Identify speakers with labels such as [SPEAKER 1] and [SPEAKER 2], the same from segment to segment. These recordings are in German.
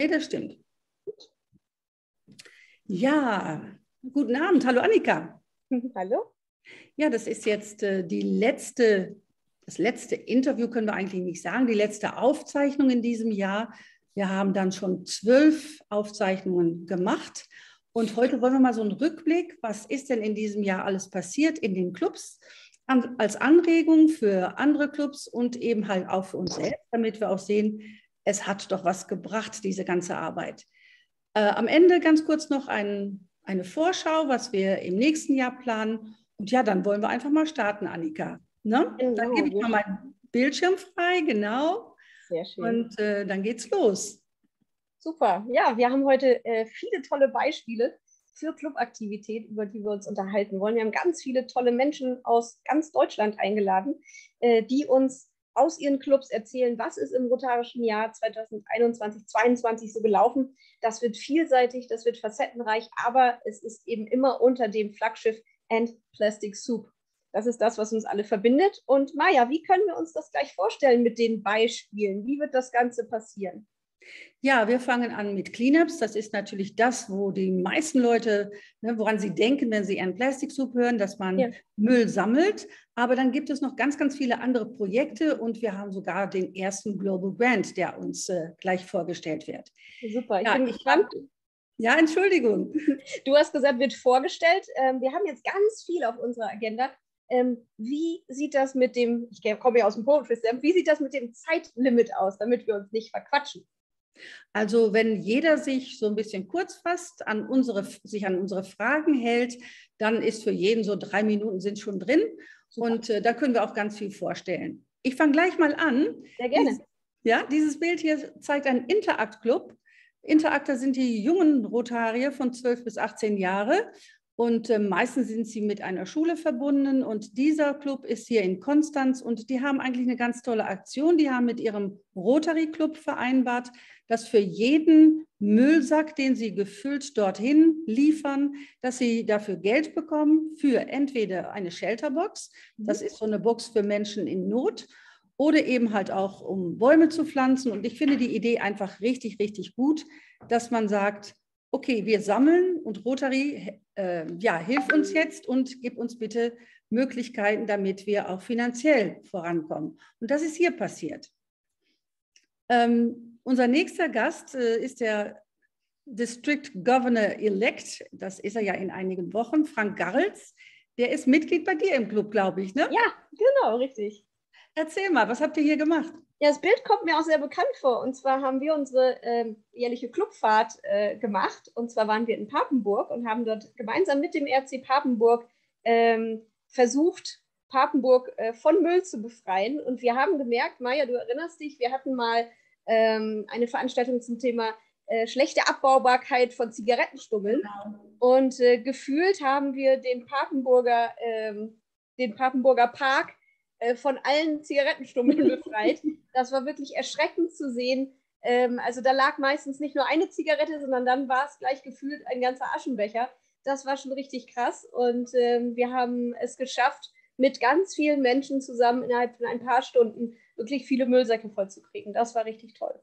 [SPEAKER 1] Nee, das stimmt. Ja, guten Abend. Hallo Annika.
[SPEAKER 2] Hallo.
[SPEAKER 1] Ja, das ist jetzt äh, die letzte, das letzte Interview, können wir eigentlich nicht sagen, die letzte Aufzeichnung in diesem Jahr. Wir haben dann schon zwölf Aufzeichnungen gemacht. Und heute wollen wir mal so einen Rückblick, was ist denn in diesem Jahr alles passiert in den Clubs, an, als Anregung für andere Clubs und eben halt auch für uns selbst, damit wir auch sehen, es hat doch was gebracht, diese ganze Arbeit. Äh, am Ende ganz kurz noch ein, eine Vorschau, was wir im nächsten Jahr planen. Und ja, dann wollen wir einfach mal starten, Annika. Ne? Genau, dann gebe ich mal meinen Bildschirm frei, genau. Sehr schön. Und äh, dann geht's los.
[SPEAKER 2] Super. Ja, wir haben heute äh, viele tolle Beispiele für Clubaktivität, über die wir uns unterhalten wollen. Wir haben ganz viele tolle Menschen aus ganz Deutschland eingeladen, äh, die uns aus ihren Clubs erzählen, was ist im rotarischen Jahr 2021, 2022 so gelaufen. Das wird vielseitig, das wird facettenreich, aber es ist eben immer unter dem Flaggschiff And Plastic Soup. Das ist das, was uns alle verbindet. Und Maja, wie können wir uns das gleich vorstellen mit den Beispielen? Wie wird das Ganze passieren?
[SPEAKER 1] Ja, wir fangen an mit Cleanups. Das ist natürlich das, wo die meisten Leute, ne, woran sie denken, wenn sie an Plastic Soup hören, dass man ja. Müll sammelt. Aber dann gibt es noch ganz, ganz viele andere Projekte und wir haben sogar den ersten Global Grant, der uns äh, gleich vorgestellt wird.
[SPEAKER 2] Super, ich ja, bin gespannt.
[SPEAKER 1] Ja, Entschuldigung.
[SPEAKER 2] Du hast gesagt, wird vorgestellt. Ähm, wir haben jetzt ganz viel auf unserer Agenda. Ähm, wie sieht das mit dem, ich komme ja aus dem Poetry Slam, wie sieht das mit dem Zeitlimit aus, damit wir uns nicht verquatschen?
[SPEAKER 1] Also wenn jeder sich so ein bisschen kurz fasst, an unsere, sich an unsere Fragen hält, dann ist für jeden so drei Minuten sind schon drin Super. und äh, da können wir auch ganz viel vorstellen. Ich fange gleich mal an.
[SPEAKER 2] Sehr gerne.
[SPEAKER 1] Dieses, ja, dieses Bild hier zeigt einen Interact-Club. Interakter sind die jungen Rotarier von 12 bis 18 Jahre und äh, meistens sind sie mit einer Schule verbunden. Und dieser Club ist hier in Konstanz und die haben eigentlich eine ganz tolle Aktion. Die haben mit ihrem Rotary Club vereinbart, dass für jeden Müllsack, den sie gefüllt dorthin liefern, dass sie dafür Geld bekommen für entweder eine Shelterbox, mhm. das ist so eine Box für Menschen in Not, oder eben halt auch, um Bäume zu pflanzen. Und ich finde die Idee einfach richtig, richtig gut, dass man sagt, okay, wir sammeln und Rotary äh, ja, hilf uns jetzt und gib uns bitte Möglichkeiten, damit wir auch finanziell vorankommen. Und das ist hier passiert. Ähm, unser nächster Gast äh, ist der District Governor Elect, das ist er ja in einigen Wochen, Frank Garrels. Der ist Mitglied bei dir im Club, glaube ich, ne?
[SPEAKER 2] Ja, genau, richtig.
[SPEAKER 1] Erzähl mal, was habt ihr hier gemacht?
[SPEAKER 2] Ja, das Bild kommt mir auch sehr bekannt vor. Und zwar haben wir unsere äh, jährliche Clubfahrt äh, gemacht. Und zwar waren wir in Papenburg und haben dort gemeinsam mit dem RC Papenburg ähm, versucht, Papenburg äh, von Müll zu befreien. Und wir haben gemerkt, Maja, du erinnerst dich, wir hatten mal ähm, eine Veranstaltung zum Thema äh, schlechte Abbaubarkeit von Zigarettenstummeln. Genau. Und äh, gefühlt haben wir den Papenburger, ähm, den Papenburger Park äh, von allen Zigarettenstummeln befreit. Das war wirklich erschreckend zu sehen. Ähm, also da lag meistens nicht nur eine Zigarette, sondern dann war es gleich gefühlt ein ganzer Aschenbecher. Das war schon richtig krass und ähm, wir haben es geschafft, mit ganz vielen Menschen zusammen innerhalb von ein paar Stunden wirklich viele Müllsäcke vollzukriegen. Das war richtig toll.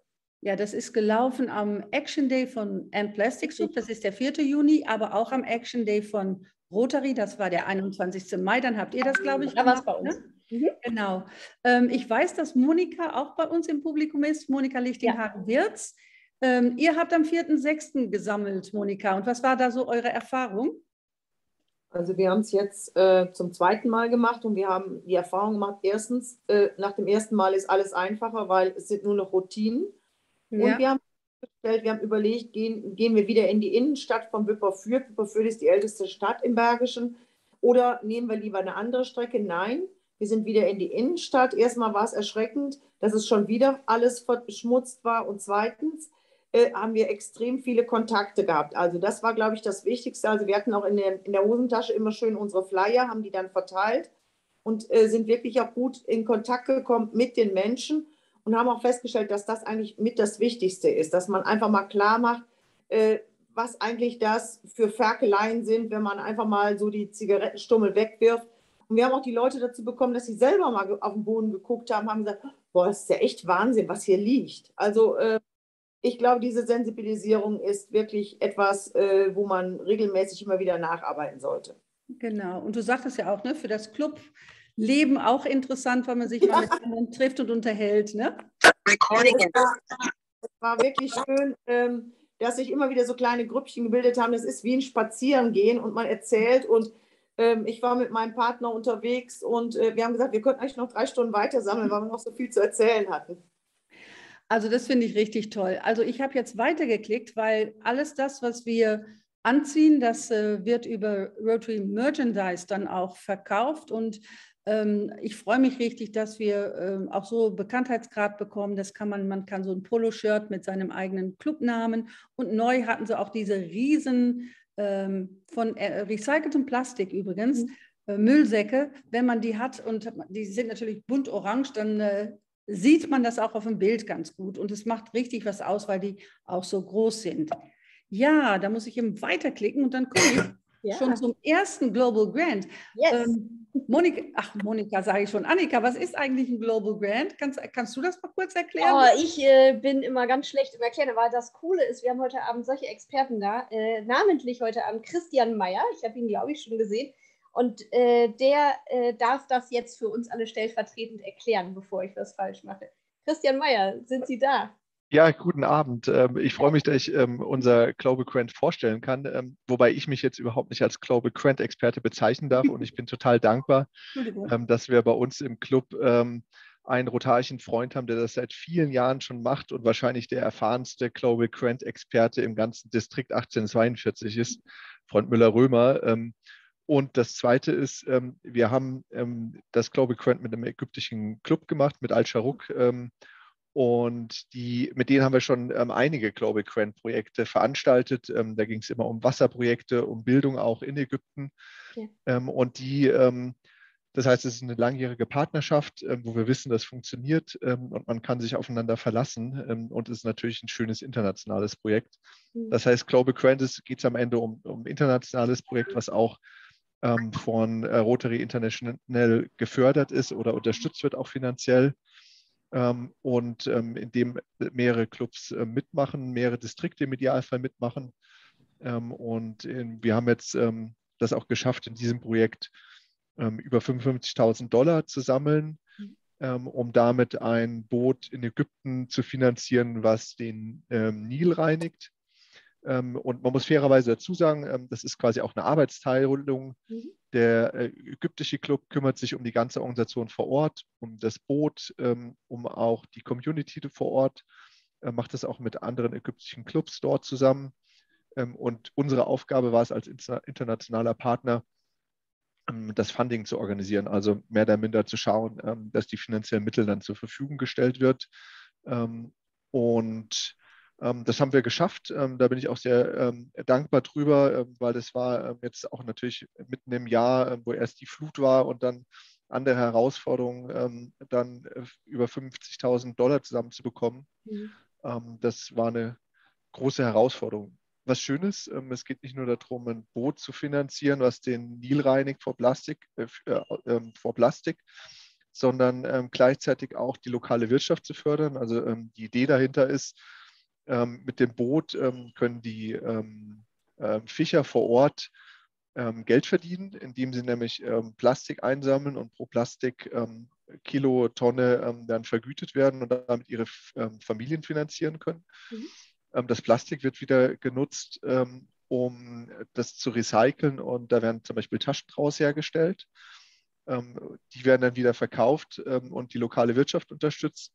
[SPEAKER 1] Ja, das ist gelaufen am Action Day von End Plastic Soup, das ist der 4. Juni, aber auch am Action Day von Rotary, das war der 21. Mai, dann habt ihr das, glaube ich,
[SPEAKER 2] da war es bei uns. Ne?
[SPEAKER 1] Mhm. Genau. Ähm, ich weiß, dass Monika auch bei uns im Publikum ist, Monika Lichtinghagen-Wirz. Ja. Ähm, ihr habt am 4.6. gesammelt, Monika. Und was war da so eure Erfahrung?
[SPEAKER 3] Also wir haben es jetzt äh, zum zweiten Mal gemacht und wir haben die Erfahrung gemacht, erstens, äh, nach dem ersten Mal ist alles einfacher, weil es sind nur noch Routinen. Ja. Und wir haben wir haben überlegt, gehen, gehen wir wieder in die Innenstadt von Wipperfürth. Wipperfürth ist die älteste Stadt im Bergischen. Oder nehmen wir lieber eine andere Strecke? Nein, wir sind wieder in die Innenstadt. Erstmal war es erschreckend, dass es schon wieder alles verschmutzt war. Und zweitens äh, haben wir extrem viele Kontakte gehabt. Also das war, glaube ich, das Wichtigste. Also wir hatten auch in der, in der Hosentasche immer schön unsere Flyer, haben die dann verteilt und äh, sind wirklich auch gut in Kontakt gekommen mit den Menschen und haben auch festgestellt, dass das eigentlich mit das Wichtigste ist, dass man einfach mal klar macht, äh, was eigentlich das für Ferkeleien sind, wenn man einfach mal so die Zigarettenstummel wegwirft und wir haben auch die Leute dazu bekommen, dass sie selber mal auf den Boden geguckt haben, haben gesagt, boah, das ist ja echt Wahnsinn, was hier liegt. Also äh, ich glaube, diese Sensibilisierung ist wirklich etwas, äh, wo man regelmäßig immer wieder nacharbeiten sollte.
[SPEAKER 1] Genau. Und du sagtest ja auch, ne, für das Clubleben auch interessant, weil man sich ja. mal mit anderen trifft und unterhält. Ne?
[SPEAKER 3] Es war wirklich schön, ähm, dass sich immer wieder so kleine Grüppchen gebildet haben. Das ist wie ein Spazierengehen und man erzählt und ich war mit meinem Partner unterwegs und äh, wir haben gesagt, wir könnten eigentlich noch drei Stunden weiter sammeln, weil wir noch so viel zu erzählen hatten.
[SPEAKER 1] Also das finde ich richtig toll. Also ich habe jetzt weitergeklickt, weil alles das, was wir anziehen, das äh, wird über Rotary Merchandise dann auch verkauft und ähm, ich freue mich richtig, dass wir ähm, auch so Bekanntheitsgrad bekommen. Das kann man, man kann so ein Poloshirt mit seinem eigenen Clubnamen und neu hatten sie auch diese riesen ähm, von äh, recyceltem Plastik übrigens. Mhm. Äh, Müllsäcke, wenn man die hat und die sind natürlich bunt orange, dann äh, sieht man das auch auf dem Bild ganz gut und es macht richtig was aus, weil die auch so groß sind. Ja, da muss ich eben weiterklicken und dann komme ich ja. schon zum ersten Global Grant. Yes. Ähm, Monika, ach Monika sage ich schon. Annika, was ist eigentlich ein Global Grant? Kannst, kannst du das mal kurz erklären?
[SPEAKER 2] Oh, ich äh, bin immer ganz schlecht im Erklären, aber das Coole ist, wir haben heute Abend solche Experten da, äh, namentlich heute Abend Christian Meyer, ich habe ihn, glaube ich, schon gesehen, und äh, der äh, darf das jetzt für uns alle stellvertretend erklären, bevor ich was falsch mache. Christian Meyer, sind Sie da?
[SPEAKER 4] Ja, guten Abend. Ähm, ich freue mich, dass ich ähm, unser Global Grant vorstellen kann, ähm, wobei ich mich jetzt überhaupt nicht als Global Grant Experte bezeichnen darf und ich bin total dankbar, dass wir bei uns im Club einen rotarischen Freund haben, der das seit vielen Jahren schon macht und wahrscheinlich der erfahrenste Global Grant Experte im ganzen Distrikt 1842 ist, Freund Müller-Römer. Und das Zweite ist, wir haben das Global Grant mit einem ägyptischen Club gemacht, mit Al-Sharuk. Ähm, und die, mit denen haben wir schon ähm, einige Global Grant Projekte veranstaltet. Ähm, da ging es immer um Wasserprojekte, um Bildung auch in Ägypten. Ja. Ähm, und die, das heißt, es ist eine langjährige Partnerschaft, wo wir wissen, das funktioniert und man kann sich aufeinander verlassen. und es ist natürlich ein schönes internationales Projekt. Mhm. Das heißt, Global Grant geht es am Ende um, um internationales Projekt, was auch ähm, von äh, Rotary International gefördert ist oder unterstützt wird, auch finanziell. Ähm, und ähm, in dem mehrere Clubs äh, mitmachen, mehrere Distrikte im Idealfall mitmachen. Ähm, und wir haben jetzt das auch geschafft, in diesem Projekt über 55.000 Dollar zu sammeln, mhm. um damit ein Boot in Ägypten zu finanzieren, was den Nil reinigt. Ähm, und man muss fairerweise dazu sagen, ähm, das ist quasi auch eine Arbeitsteilung. Mhm. Der äh, ägyptische Club kümmert sich um die ganze Organisation vor Ort, um das Boot, ähm, um auch die Community vor Ort, macht das auch mit anderen ägyptischen Clubs dort zusammen. Und unsere Aufgabe war es als internationaler Partner, das Funding zu organisieren, also mehr oder minder zu schauen, dass die finanziellen Mittel dann zur Verfügung gestellt wird. Und das haben wir geschafft. Ähm, da bin ich auch sehr ähm, dankbar drüber, weil das war jetzt auch natürlich mitten im Jahr, wo erst die Flut war und dann andere Herausforderungen, dann äh, über 50.000 Dollar zusammenzubekommen. Mhm. das war eine große Herausforderung. Was schön ist, es geht nicht nur darum, ein Boot zu finanzieren, was den Nil reinigt vor Plastik, äh, äh, vor Plastik sondern gleichzeitig auch die lokale Wirtschaft zu fördern. Also die Idee dahinter ist, ähm, mit dem Boot ähm, können die ähm, äh, Fischer vor Ort ähm, Geld verdienen, indem sie nämlich ähm, Plastik einsammeln und pro Plastik ähm, Kilo, Tonne dann vergütet werden und damit ihre Familien finanzieren können. Mhm. das Plastik wird wieder genutzt, um das zu recyceln und da werden zum Beispiel Taschen draus hergestellt. die werden dann wieder verkauft und die lokale Wirtschaft unterstützt.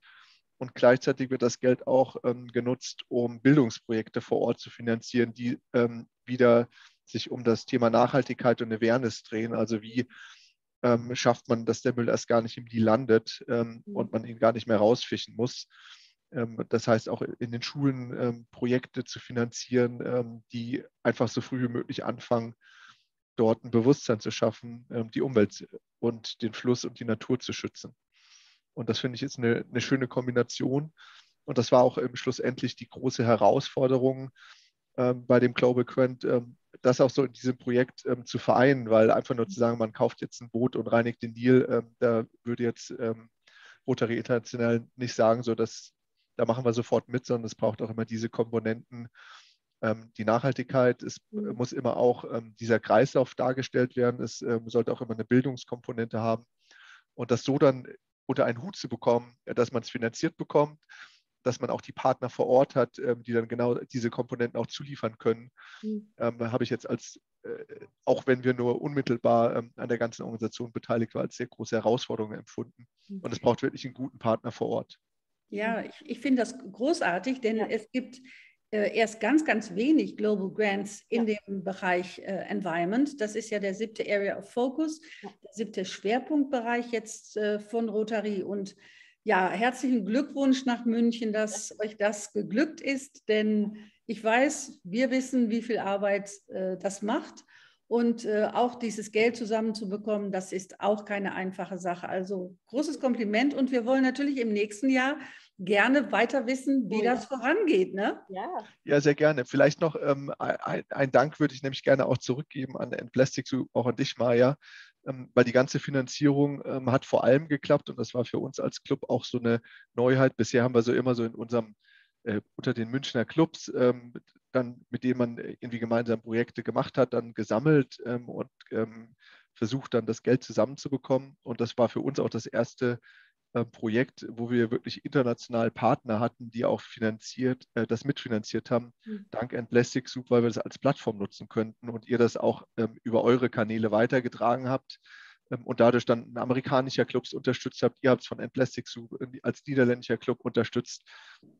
[SPEAKER 4] Und gleichzeitig wird das Geld auch ähm, genutzt, um Bildungsprojekte vor Ort zu finanzieren, die ähm, wieder sich um das Thema Nachhaltigkeit und Awareness drehen. Also wie ähm, schafft man, dass der Müll erst gar nicht im Deal landet ähm, mhm. und man ihn gar nicht mehr rausfischen muss. Ähm, das heißt auch in den Schulen ähm, Projekte zu finanzieren, die einfach so früh wie möglich anfangen, dort ein Bewusstsein zu schaffen, die Umwelt und den Fluss und die Natur zu schützen. Und das finde ich ist eine, eine schöne Kombination. Und das war auch ähm, schlussendlich die große Herausforderung ähm, bei dem Global Grant, ähm, das auch so in diesem Projekt ähm, zu vereinen, weil einfach nur zu sagen, man kauft jetzt ein Boot und reinigt den Deal, ähm, da würde jetzt ähm, Rotary International nicht sagen, so dass da machen wir sofort mit, sondern es braucht auch immer diese Komponenten, die Nachhaltigkeit, es mhm. muss immer auch dieser Kreislauf dargestellt werden, es sollte auch immer eine Bildungskomponente haben. Und das so dann unter einen Hut zu bekommen, dass man es finanziert bekommt, dass man auch die Partner vor Ort hat, die dann genau diese Komponenten auch zuliefern können, mhm. habe ich jetzt als, äh, auch wenn wir nur unmittelbar an der ganzen Organisation beteiligt waren, als sehr große Herausforderung empfunden. Und es braucht wirklich einen guten Partner vor Ort.
[SPEAKER 1] Ja, ich, ich finde das großartig, denn ja. es gibt äh, erst ganz, ganz wenig Global Grants in ja. dem Bereich äh, Environment. Das ist ja der siebte Area of Focus, ja. der siebte Schwerpunktbereich jetzt äh, von Rotary. Und ja, herzlichen Glückwunsch nach München, dass ja. euch das geglückt ist, denn ich weiß, wir wissen, wie viel Arbeit äh, das macht. Und äh, auch dieses Geld zusammenzubekommen, das ist auch keine einfache Sache. Also großes Kompliment. Und wir wollen natürlich im nächsten Jahr gerne weiter wissen, wie oh, das ja. vorangeht. Ne?
[SPEAKER 4] Ja. ja, sehr gerne. Vielleicht noch ähm, ein, ein, Dank würde ich nämlich gerne auch zurückgeben an Plastic, auch an dich, Maja, ähm, weil die ganze Finanzierung ähm, hat vor allem geklappt und das war für uns als Club auch so eine Neuheit. Bisher haben wir so immer so in unserem äh, unter den Münchner Clubs, ähm, dann, mit denen man irgendwie gemeinsam Projekte gemacht hat, dann gesammelt ähm, und ähm, versucht dann das Geld zusammenzubekommen. Und das war für uns auch das erste Projekt, wo wir wirklich international Partner hatten, die auch finanziert, äh, das mitfinanziert haben, mhm. dank Endplastic Soup, weil wir das als Plattform nutzen könnten und ihr das auch ähm, über eure Kanäle weitergetragen habt ähm, und dadurch dann ein amerikanischer Club unterstützt habt. Ihr habt es von Endplastic Soup äh, als niederländischer Club unterstützt.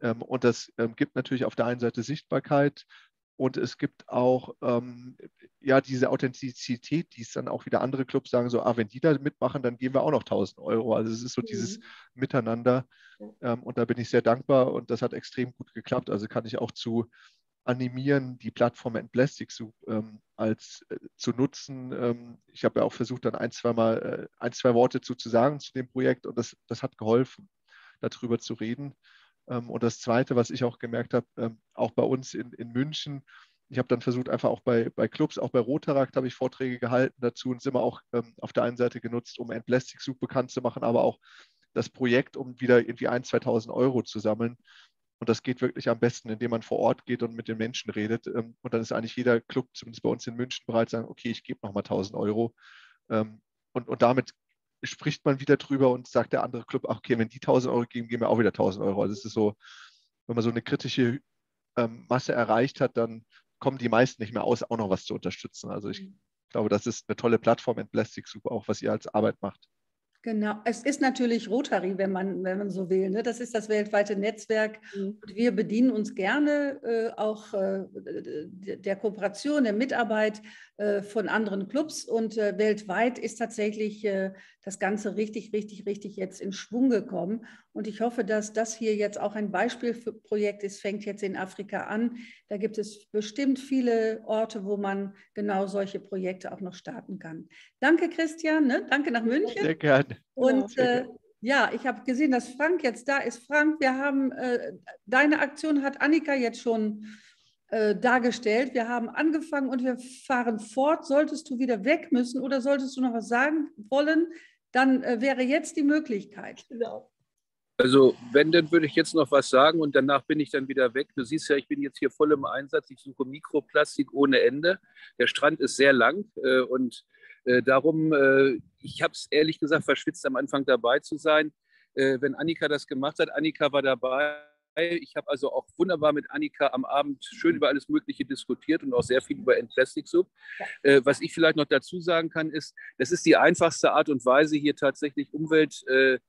[SPEAKER 4] Ähm, und das gibt natürlich auf der einen Seite Sichtbarkeit und es gibt auch ähm, ja diese Authentizität, die es dann auch wieder andere Clubs sagen, so, ah, wenn die da mitmachen, dann geben wir auch noch 1000 Euro. Also es ist so mhm. dieses Miteinander. Ähm, und da bin ich sehr dankbar und das hat extrem gut geklappt. Also kann ich auch zu animieren, die Plattform in Plastic Soup ähm, als äh, zu nutzen. Ähm, ich habe ja auch versucht, dann ein, zwei Mal äh, ein, zwei Worte zu, zu sagen zu dem Projekt und das, das hat geholfen, darüber zu reden. Ähm, und das Zweite, was ich auch gemerkt habe, ähm, auch bei uns in, in München, ich habe dann versucht, einfach auch bei, bei Clubs, auch bei Rotarakt habe ich Vorträge gehalten dazu und sind wir auch ähm, auf der einen Seite genutzt, um Endplastic Soup bekannt zu machen, aber auch das Projekt, um wieder irgendwie 1.000, 2.000 Euro zu sammeln. Und das geht wirklich am besten, indem man vor Ort geht und mit den Menschen redet. Und dann ist eigentlich jeder Club, zumindest bei uns in München, bereit zu sagen, okay, ich gebe nochmal 1000 Euro. Und, und damit spricht man wieder drüber und sagt der andere Club, ach, okay, wenn die 1000 Euro geben, geben wir auch wieder 1000 Euro. Also es ist so, wenn man so eine kritische ähm, Masse erreicht hat, dann kommen die meisten nicht mehr aus, auch noch was zu unterstützen. Also ich mhm. glaube, das ist eine tolle Plattform in Plastic Soup, auch was ihr als Arbeit macht.
[SPEAKER 1] Genau, es ist natürlich Rotary, wenn man, wenn man so will. Ne? Das ist das weltweite Netzwerk. Mhm. Und wir bedienen uns gerne äh, auch äh, der Kooperation, der Mitarbeit äh, von anderen Clubs. Und äh, weltweit ist tatsächlich äh, das Ganze richtig, richtig, richtig jetzt in Schwung gekommen. Und ich hoffe, dass das hier jetzt auch ein Beispielprojekt ist, fängt jetzt in Afrika an. Da gibt es bestimmt viele Orte, wo man genau solche Projekte auch noch starten kann. Danke, Christian. Ne? Danke nach München.
[SPEAKER 4] Sehr gerne.
[SPEAKER 1] Und äh, ja, ich habe gesehen, dass Frank jetzt da ist. Frank, wir haben, äh, deine Aktion hat Annika jetzt schon äh, dargestellt. Wir haben angefangen und wir fahren fort. Solltest du wieder weg müssen oder solltest du noch was sagen wollen, dann äh, wäre jetzt die Möglichkeit. Genau.
[SPEAKER 5] Also wenn, dann würde ich jetzt noch was sagen und danach bin ich dann wieder weg. Du siehst ja, ich bin jetzt hier voll im Einsatz. Ich suche Mikroplastik ohne Ende. Der Strand ist sehr lang äh, und äh, darum, äh, ich habe es ehrlich gesagt verschwitzt, am Anfang dabei zu sein. Äh, wenn Annika das gemacht hat, Annika war dabei. Ich habe also auch wunderbar mit Annika am Abend schön über alles Mögliche diskutiert und auch sehr viel über Endplastic Soup. Äh, was ich vielleicht noch dazu sagen kann, ist, das ist die einfachste Art und Weise, hier tatsächlich Umwelt äh,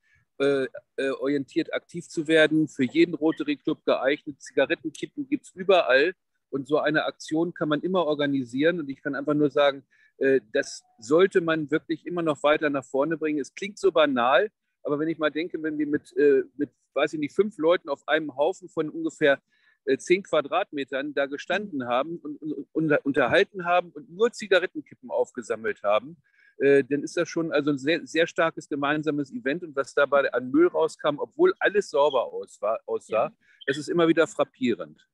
[SPEAKER 5] äh, äh, orientiert aktiv zu werden, für jeden Rotary Club geeignet. Zigarettenkippen gibt es überall und so eine Aktion kann man immer organisieren. Und ich kann einfach nur sagen, äh, das sollte man wirklich immer noch weiter nach vorne bringen. Es klingt so banal, aber wenn ich mal denke, wenn wir mit, mit weiß ich nicht, fünf Leuten auf einem Haufen von ungefähr äh, zehn Quadratmetern da gestanden haben und, unterhalten haben und nur Zigarettenkippen aufgesammelt haben, dann ist das schon also ein sehr, sehr starkes gemeinsames Event. Und was dabei an Müll rauskam, obwohl alles sauber aussah, aussah ja. das ist immer wieder frappierend.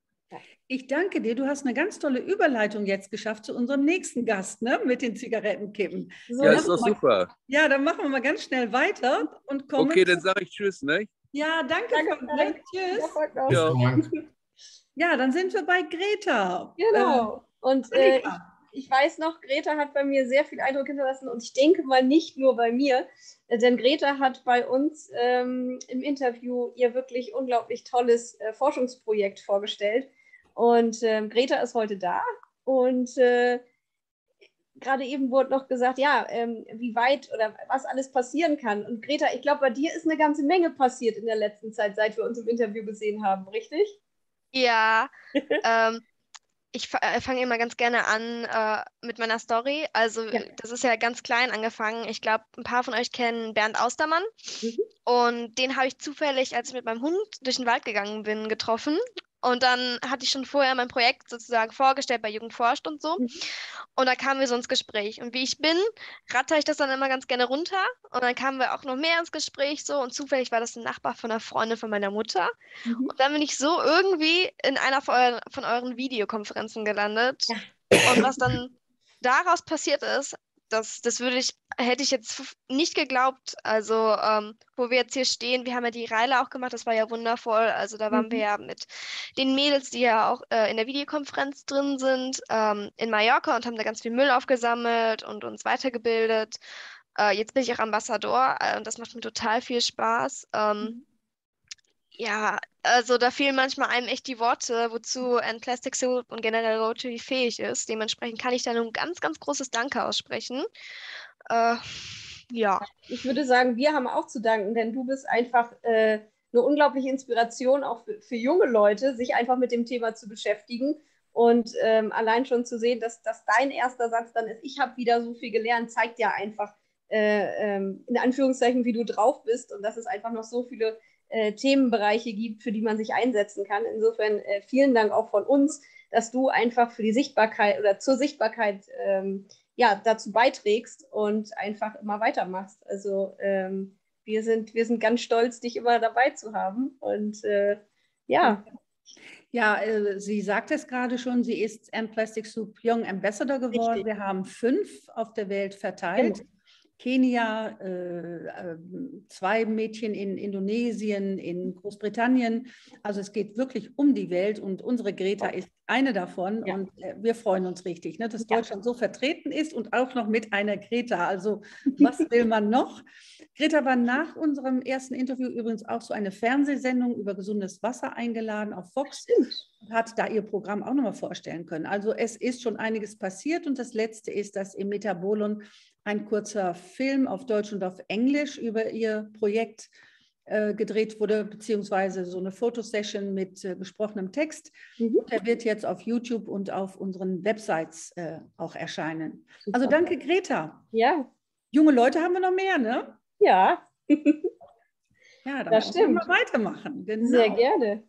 [SPEAKER 1] Ich danke dir. Du hast eine ganz tolle Überleitung jetzt geschafft zu unserem nächsten Gast ne? mit den Zigarettenkippen.
[SPEAKER 5] So, ja, ist doch super.
[SPEAKER 1] Ja, dann machen wir mal ganz schnell weiter und kommen.
[SPEAKER 5] Okay, dann sage ich Tschüss. Ne?
[SPEAKER 1] Ja, danke. danke Frank. Tschüss. Ja. ja. dann sind wir bei Greta.
[SPEAKER 2] Genau. Ähm, und äh, ich weiß noch, Greta hat bei mir sehr viel Eindruck hinterlassen und ich denke mal nicht nur bei mir, äh, denn Greta hat bei uns ähm, im Interview ihr wirklich unglaublich tolles äh, Forschungsprojekt vorgestellt. Und äh, Greta ist heute da und äh, gerade eben wurde noch gesagt, ja, ähm, wie weit oder was alles passieren kann. Und Greta, ich glaube, bei dir ist eine ganze Menge passiert in der letzten Zeit, seit wir uns im Interview gesehen haben, richtig?
[SPEAKER 6] Ja, ähm, ich äh, fange immer ganz gerne an äh, mit meiner Story. Also ja. das ist ja ganz klein angefangen. Ich glaube, ein paar von euch kennen Bernd Austermann. Mhm. Und den habe ich zufällig, als ich mit meinem Hund durch den Wald gegangen bin, getroffen. Und dann hatte ich schon vorher mein Projekt sozusagen vorgestellt bei Jugend forscht und so. Mhm. Und da kamen wir so ins Gespräch. Und wie ich bin, ratter ich das dann immer ganz gerne runter. Und dann kamen wir auch noch mehr ins Gespräch so. Und zufällig war das ein Nachbar von einer Freundin von meiner Mutter. Mhm. Und dann bin ich so irgendwie in einer von euren, von euren Videokonferenzen gelandet. Ja. Und was dann daraus passiert ist, das, das würde ich, hätte ich jetzt nicht geglaubt. Also, ähm, wo wir jetzt hier stehen, wir haben ja die Reile auch gemacht, das war ja wundervoll. Also da waren mhm. wir ja mit den Mädels, die ja auch äh, in der Videokonferenz drin sind, ähm, in Mallorca und haben da ganz viel Müll aufgesammelt und uns weitergebildet. Äh, jetzt bin ich auch Ambassador äh, und das macht mir total viel Spaß. Ähm, mhm. Ja, also da fehlen manchmal einem echt die Worte, wozu ein Plastic Soup und generell Rotary fähig ist. Dementsprechend kann ich da nur ein ganz, ganz großes Danke aussprechen. Äh, ja.
[SPEAKER 2] Ich würde sagen, wir haben auch zu danken, denn du bist einfach äh, eine unglaubliche Inspiration auch für, für, junge Leute, sich einfach mit dem Thema zu beschäftigen. Und ähm, allein schon zu sehen, dass, dass dein erster Satz dann ist, ich habe wieder so viel gelernt, zeigt ja einfach äh, ähm, in Anführungszeichen, wie du drauf bist und dass es einfach noch so viele äh, Themenbereiche gibt, für die man sich einsetzen kann. Insofern äh, vielen Dank auch von uns, dass du einfach für die Sichtbarkeit oder zur Sichtbarkeit ähm, ja, dazu beiträgst und einfach immer weitermachst. Also ähm, wir, sind, wir sind ganz stolz, dich immer dabei zu haben. Und äh, ja.
[SPEAKER 1] Ja, äh, sie sagt es gerade schon, sie ist M Plastic Soup Young Ambassador geworden. Richtig. Wir haben fünf auf der Welt verteilt. Genau. Kenia, äh, äh, zwei Mädchen in Indonesien, in Großbritannien. Also es geht wirklich um die Welt und unsere Greta ist eine davon ja. und äh, wir freuen uns richtig, ne, dass ja. Deutschland so vertreten ist und auch noch mit einer Greta. Also was will man noch? Greta war nach unserem ersten Interview übrigens auch so eine Fernsehsendung über gesundes Wasser eingeladen auf Fox und hat da ihr Programm auch nochmal vorstellen können. Also es ist schon einiges passiert und das Letzte ist, dass im Metabolon ein kurzer Film auf Deutsch und auf Englisch über ihr Projekt äh, gedreht wurde, beziehungsweise so eine Fotosession mit äh, gesprochenem Text. Mhm. Der wird jetzt auf YouTube und auf unseren Websites äh, auch erscheinen. Super. Also danke, Greta.
[SPEAKER 2] Ja.
[SPEAKER 1] Junge Leute haben wir noch mehr, ne?
[SPEAKER 2] Ja.
[SPEAKER 1] ja, dann das stimmt. wir weitermachen.
[SPEAKER 2] Genau. Sehr gerne.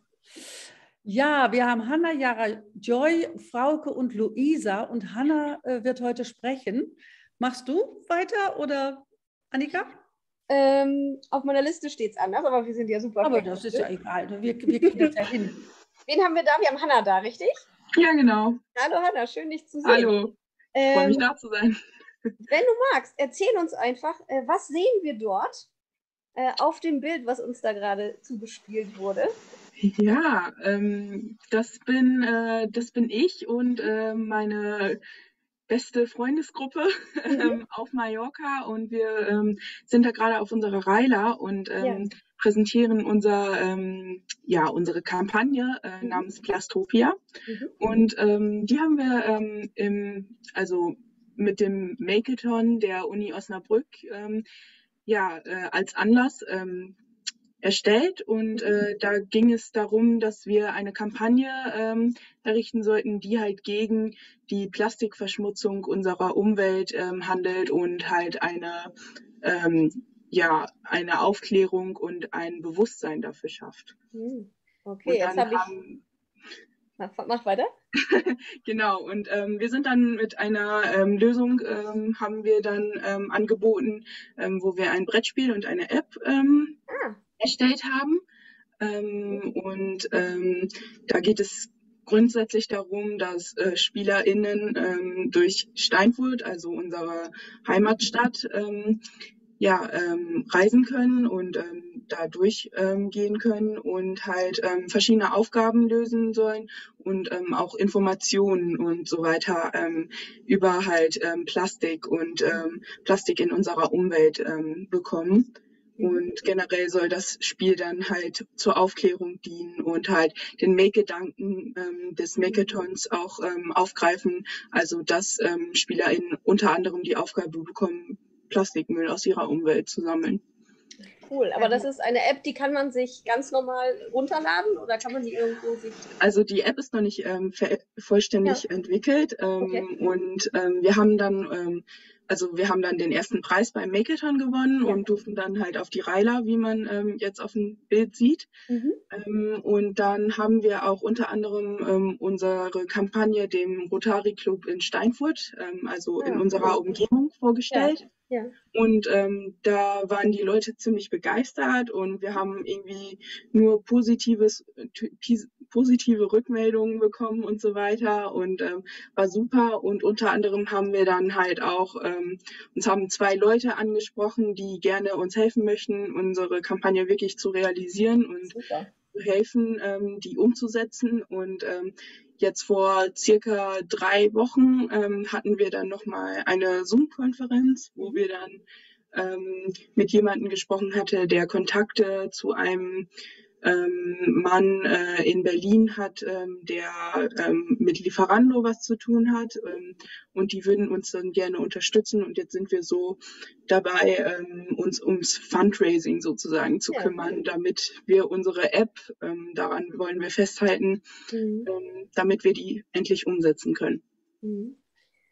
[SPEAKER 1] Ja, wir haben Hanna, Jara, Joy, Frauke und Luisa und Hanna äh, wird heute sprechen. Machst du weiter oder Annika?
[SPEAKER 2] Ähm, auf meiner Liste steht es anders, aber wir sind ja super.
[SPEAKER 1] Aber das ist ja egal. Wir, wir kriegen das ja hin.
[SPEAKER 2] Wen haben wir da? Wir haben Hanna da, richtig?
[SPEAKER 7] Ja, genau.
[SPEAKER 2] Hallo Hanna, schön dich zu sehen.
[SPEAKER 7] Hallo. Ähm, Freue mich da zu sein.
[SPEAKER 2] Wenn du magst, erzähl uns einfach, äh, was sehen wir dort äh, auf dem Bild, was uns da gerade zugespielt wurde?
[SPEAKER 7] Ja, ähm, das, bin, äh, das bin ich und äh, meine beste Freundesgruppe mhm. ähm, auf Mallorca und wir ähm, sind da gerade auf unserer Reila und ähm, ja. präsentieren unser, ähm, ja, unsere Kampagne äh, mhm. namens Plastopia. Mhm. Und ähm, die haben wir ähm, im, also mit dem Makeathon der Uni Osnabrück ja, äh, als Anlass erstellt und äh, da ging es darum, dass wir eine Kampagne ähm, errichten sollten, die halt gegen die Plastikverschmutzung unserer Umwelt ähm, handelt und halt eine ähm, ja eine Aufklärung und ein Bewusstsein dafür schafft.
[SPEAKER 2] Hm, okay, jetzt habe ich. Mach weiter.
[SPEAKER 7] genau, und ähm, wir sind dann mit einer ähm, Lösung, ähm, haben wir dann ähm, angeboten, ähm, wo wir ein Brettspiel und eine App ähm, ah erstellt haben. Ähm, und ähm, da geht es grundsätzlich darum, dass äh, SpielerInnen ähm, durch Steinfurt, also unsere Heimatstadt, ähm, ja, ähm, reisen können und ähm, da durchgehen können und halt verschiedene Aufgaben lösen sollen und auch Informationen und so weiter über halt Plastik und Plastik in unserer Umwelt bekommen. Und generell soll das Spiel dann halt zur Aufklärung dienen und halt den Make-Gedanken ähm, des Makeathons auch ähm, aufgreifen. Also dass ähm, SpielerInnen unter anderem die Aufgabe bekommen, Plastikmüll aus ihrer Umwelt zu sammeln.
[SPEAKER 2] Cool, aber das ist eine App, die kann man sich ganz normal runterladen oder kann man die irgendwo sich.
[SPEAKER 7] Also die App ist noch nicht ähm, vollständig ja. entwickelt ähm, okay. und ähm, wir haben dann ähm, also wir haben dann den ersten Preis beim Makeathon gewonnen ja. und durften dann halt auf die Reiler, wie man ähm, jetzt auf dem Bild sieht. Mhm. Ähm, und dann haben wir auch unter anderem ähm, unsere Kampagne dem Rotary Club in Steinfurt, ähm, also ja. in unserer Umgebung vorgestellt. Ja. Und ähm, da waren die Leute ziemlich begeistert und wir haben irgendwie nur positives, positive Rückmeldungen bekommen und so weiter und ähm, war super. Und unter anderem haben wir dann halt auch, ähm, uns haben zwei Leute angesprochen, die gerne uns helfen möchten, unsere Kampagne wirklich zu realisieren und super. helfen, ähm, die umzusetzen. Und ähm, Jetzt vor circa drei Wochen ähm, hatten wir dann nochmal eine Zoom-Konferenz, wo wir dann ähm, mit jemandem gesprochen hatte, der Kontakte zu einem ähm, Mann äh, in Berlin hat, ähm, der ähm, mit Lieferando was zu tun hat ähm, und die würden uns dann gerne unterstützen und jetzt sind wir so dabei, ähm, uns ums Fundraising sozusagen zu ja. kümmern, damit wir unsere App, ähm, daran wollen wir festhalten, mhm. ähm, damit wir die endlich umsetzen können.
[SPEAKER 2] Mhm.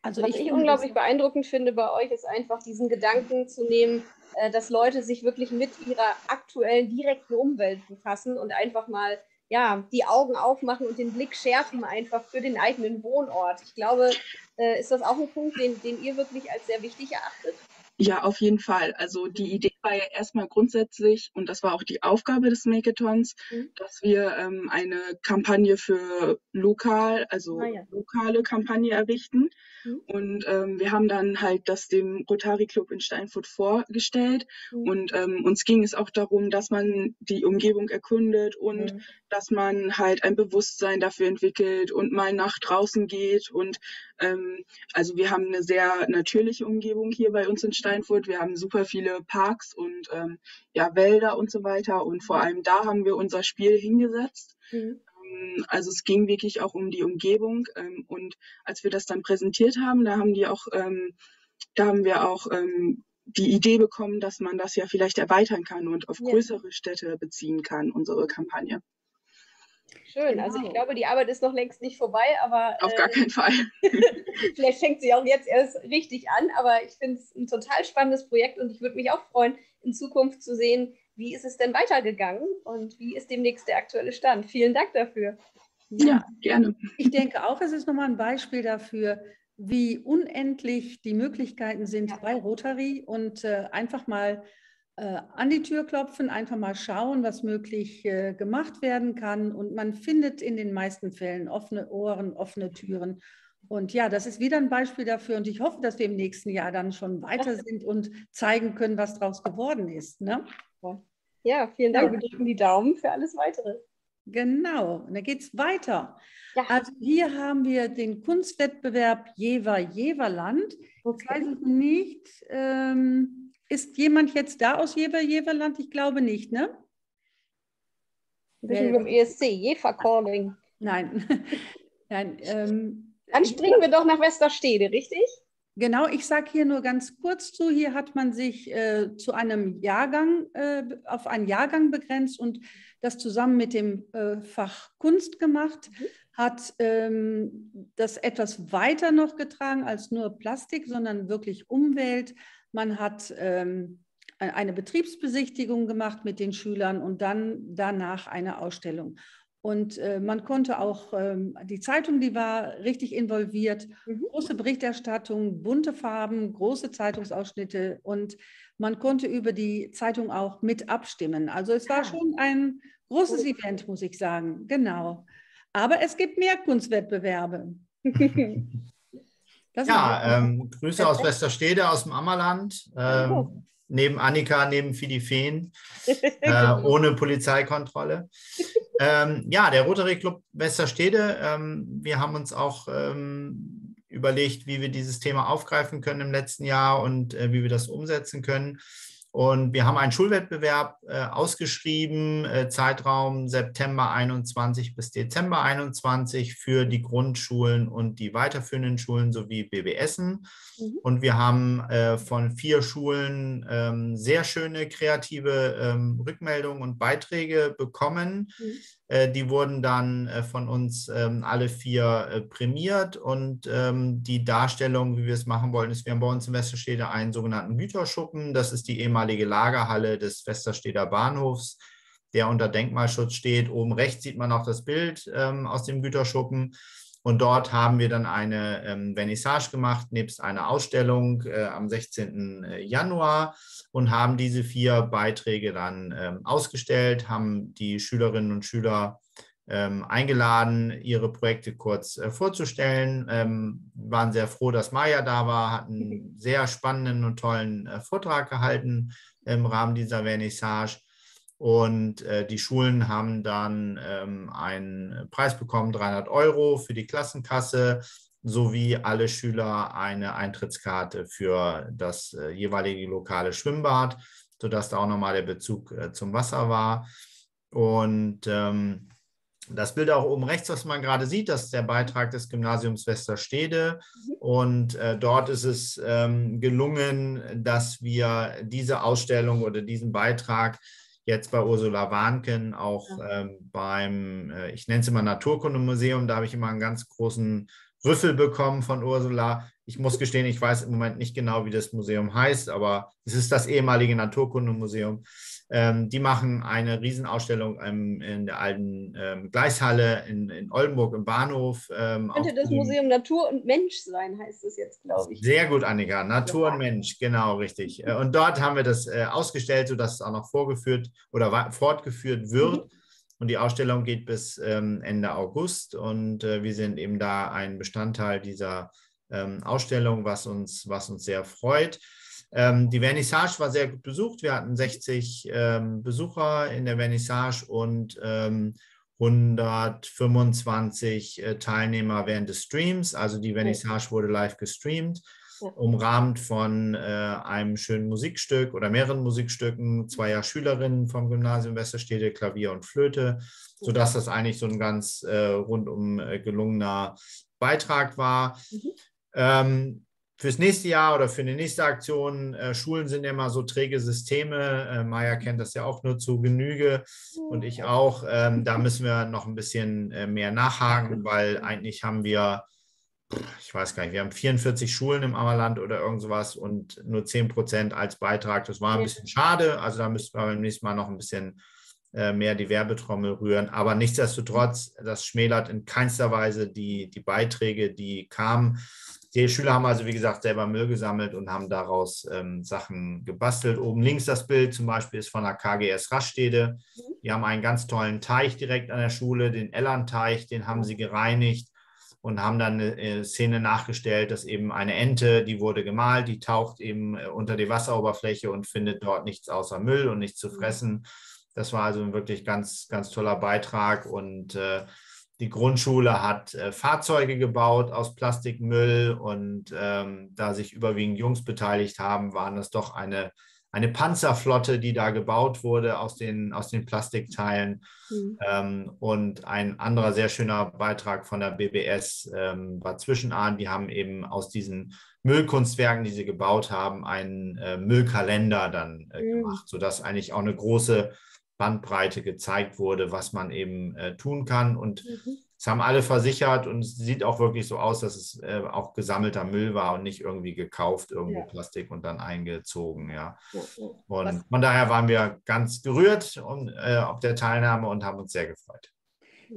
[SPEAKER 2] Also Was ich, ich unglaublich beeindruckend finde bei euch, ist einfach diesen Gedanken zu nehmen, äh, dass Leute sich wirklich mit ihrer aktuellen direkten Umwelt befassen und einfach mal ja, die Augen aufmachen und den Blick schärfen einfach für den eigenen Wohnort. Ich glaube, äh, ist das auch ein Punkt, den, den ihr wirklich als sehr wichtig erachtet?
[SPEAKER 7] Ja, auf jeden Fall. Also die Idee war ja erstmal grundsätzlich, und das war auch die Aufgabe des Makeathons, mhm. dass wir ähm, eine Kampagne für lokal, also ah, ja. lokale Kampagne errichten. Mhm. Und ähm, wir haben dann halt das dem Rotary Club in Steinfurt vorgestellt. Mhm. Und ähm, uns ging es auch darum, dass man die Umgebung erkundet und mhm. dass man halt ein Bewusstsein dafür entwickelt und mal nach draußen geht. Und ähm, also wir haben eine sehr natürliche Umgebung hier bei uns in Steinfurt. Wir haben super viele Parks und ähm, ja, Wälder und so weiter. Und vor allem da haben wir unser Spiel hingesetzt. Mhm. Ähm, also es ging wirklich auch um die Umgebung. Ähm, und als wir das dann präsentiert haben, da haben die auch, ähm, da haben wir auch die Idee bekommen, dass man das ja vielleicht erweitern kann und auf größere Städte beziehen kann, unsere Kampagne.
[SPEAKER 2] Schön. Genau. Also ich genau. glaube, die Arbeit ist noch längst nicht vorbei, aber.
[SPEAKER 7] Auf äh, gar keinen Fall.
[SPEAKER 2] vielleicht fängt sie auch jetzt erst richtig an, aber ich finde es ein total spannendes Projekt und ich würde mich auch freuen, in Zukunft zu sehen, wie ist es denn weitergegangen und wie ist demnächst der aktuelle Stand. Vielen Dank dafür.
[SPEAKER 1] Ja, ja gerne. Ich denke auch, es ist nochmal ein Beispiel dafür, wie unendlich die Möglichkeiten sind ja. bei Rotary und äh, einfach mal an die Tür klopfen, einfach mal schauen, was möglich äh, gemacht werden kann. Und man findet in den meisten Fällen offene Ohren, offene Türen. Und ja, das ist wieder ein Beispiel dafür. Und ich hoffe, dass wir im nächsten Jahr dann schon weiter sind und zeigen können, was daraus geworden ist. Ne?
[SPEAKER 2] Ja, vielen Dank. Wir drücken die Daumen für alles Weitere.
[SPEAKER 1] Genau, und dann geht es weiter. Ja. Also hier haben wir den Kunstwettbewerb Jever Jeverland. Okay. Jetzt weiß ich nicht, ähm, ist jemand jetzt da aus Jever-Jeverland? Ich glaube nicht, ne?
[SPEAKER 2] Wir sind im ESC, Jever Calling.
[SPEAKER 1] Nein. Nein
[SPEAKER 2] ähm, Dann springen wir doch nach Westerstede, richtig?
[SPEAKER 1] Genau, ich sage hier nur ganz kurz zu. Hier hat man sich äh, zu einem Jahrgang, äh, auf einen Jahrgang begrenzt und das zusammen mit dem äh, Fach Kunst gemacht, mhm. hat ähm, das etwas weiter noch getragen als nur Plastik, sondern wirklich Umwelt, man hat ähm, eine Betriebsbesichtigung gemacht mit den Schülern und dann danach eine Ausstellung. Und äh, man konnte auch, ähm, die Zeitung, die war richtig involviert, mhm. große Berichterstattung, bunte Farben, große Zeitungsausschnitte und man konnte über die Zeitung auch mit abstimmen. Also es war ah. schon ein großes Event, muss ich sagen. Genau. Aber es gibt mehr Kunstwettbewerbe.
[SPEAKER 8] ja, ähm, Grüße aus Westerstede, aus dem Ammerland. Ähm, neben Annika, neben Fidi Feen, äh, ohne Polizeikontrolle. Ähm, ja, der Rotary Club Westerstede, ähm, wir haben uns auch ähm, überlegt, wie wir dieses Thema aufgreifen können im letzten Jahr und äh, wie wir das umsetzen können. Und wir haben einen Schulwettbewerb äh, ausgeschrieben, äh, Zeitraum September 21 bis Dezember 21 für die Grundschulen und die weiterführenden Schulen sowie BBSen. Mhm. Und wir haben äh, von vier Schulen ähm, sehr schöne kreative ähm, Rückmeldungen und Beiträge bekommen. Mhm. Äh, die wurden dann äh, von uns ähm, alle vier äh, prämiert und ähm, die Darstellung, wie wir es machen wollen, ist, wir haben bei uns in Westerstede einen sogenannten Güterschuppen. Das ist die ehemalige Lagerhalle des Westersteder Bahnhofs, der unter Denkmalschutz steht. Oben rechts sieht man auch das Bild ähm, aus dem Güterschuppen. Und dort haben wir dann eine ähm, Vernissage gemacht, nebst einer Ausstellung äh, am 16. Januar und haben diese vier Beiträge dann ähm, ausgestellt, haben die Schülerinnen und Schüler ähm, eingeladen, ihre Projekte kurz äh, vorzustellen. Ähm, waren sehr froh, dass Maya da war, hatten einen sehr spannenden und tollen äh, Vortrag gehalten im Rahmen dieser Vernissage. Und äh, die Schulen haben dann ähm, einen Preis bekommen, 300 Euro für die Klassenkasse sowie alle Schüler eine Eintrittskarte für das äh, jeweilige lokale Schwimmbad, sodass da auch nochmal der Bezug äh, zum Wasser war. Und ähm, das Bild auch oben rechts, was man gerade sieht, das ist der Beitrag des Gymnasiums Westerstede. Mhm. Und äh, dort ist es ähm, gelungen, dass wir diese Ausstellung oder diesen Beitrag jetzt bei Ursula Warnken auch ähm, beim, äh, ich nenne es immer Naturkundemuseum, da habe ich immer einen ganz großen Rüffel bekommen von Ursula. Ich muss gestehen, ich weiß im Moment nicht genau, wie das Museum heißt, aber es ist das ehemalige Naturkundemuseum. Ähm, die machen eine Riesenausstellung ähm, in der alten ähm, Gleishalle in, in, Oldenburg im Bahnhof.
[SPEAKER 2] Ähm, Könnte das Museum Natur und Mensch sein, heißt es jetzt, glaube ich.
[SPEAKER 8] Sehr gut, Annika. Natur ja. und Mensch, genau, richtig. Äh, und dort haben wir das äh, ausgestellt, sodass es auch noch vorgeführt oder fortgeführt wird. Mhm. Und die Ausstellung geht bis ähm, Ende August und äh, wir sind eben da ein Bestandteil dieser ähm, Ausstellung, was uns, was uns sehr freut. Ähm, die Vernissage war sehr gut besucht. Wir hatten 60 ähm, Besucher in der Vernissage und 125 ähm, äh, Teilnehmer während des Streams. Also die Vernissage wurde live gestreamt umrahmt von äh, einem schönen Musikstück oder mehreren Musikstücken zweier Schülerinnen vom Gymnasium Westerstede, Klavier und Flöte, sodass das eigentlich so ein ganz äh, rundum äh, gelungener Beitrag war. Mhm. Ähm, fürs nächste Jahr oder für eine nächste Aktion, äh, Schulen sind ja immer so träge Systeme. Äh, Maya kennt das ja auch nur zu Genüge und ich auch. Ähm, da müssen wir noch ein bisschen äh, mehr nachhaken, weil eigentlich haben wir ich weiß gar nicht, wir haben 44 Schulen im Ammerland oder irgend sowas und nur 10 Prozent als Beitrag. Das war ein bisschen schade. Also da müssten wir beim nächsten Mal noch ein bisschen äh, mehr die Werbetrommel rühren. Aber nichtsdestotrotz, das schmälert in keinster Weise die, die Beiträge, die kamen. Die Schüler haben also, wie gesagt, selber Müll gesammelt und haben daraus ähm, Sachen gebastelt. Oben links das Bild zum Beispiel ist von der KGS Raststede. Mhm. Die haben einen ganz tollen Teich direkt an der Schule, den Ellern-Teich, den haben sie gereinigt und haben dann eine äh, Szene nachgestellt, dass eben eine Ente, die wurde gemalt, die taucht eben äh, unter die Wasseroberfläche und findet dort nichts außer Müll und nichts zu mhm. fressen. Das war also ein wirklich ganz, ganz toller Beitrag und äh, die Grundschule hat äh, Fahrzeuge gebaut aus Plastikmüll und ähm, da sich überwiegend Jungs beteiligt haben, waren das doch eine eine Panzerflotte, die da gebaut wurde aus den, aus den Plastikteilen. Mhm. Ähm, und ein anderer sehr schöner Beitrag von der BBS ähm, war Zwischenahn. Die haben eben aus diesen Müllkunstwerken, die sie gebaut haben, einen äh, Müllkalender dann äh, mhm. gemacht, sodass eigentlich auch eine große Bandbreite gezeigt wurde, was man eben äh, tun kann. Und mhm. Es haben alle versichert und es sieht auch wirklich so aus, dass es äh, auch gesammelter Müll war und nicht irgendwie gekauft, irgendwo ja. Plastik und dann eingezogen. Ja. ja, ja. Und von daher waren wir ganz gerührt und, äh, auf der Teilnahme und haben uns sehr gefreut.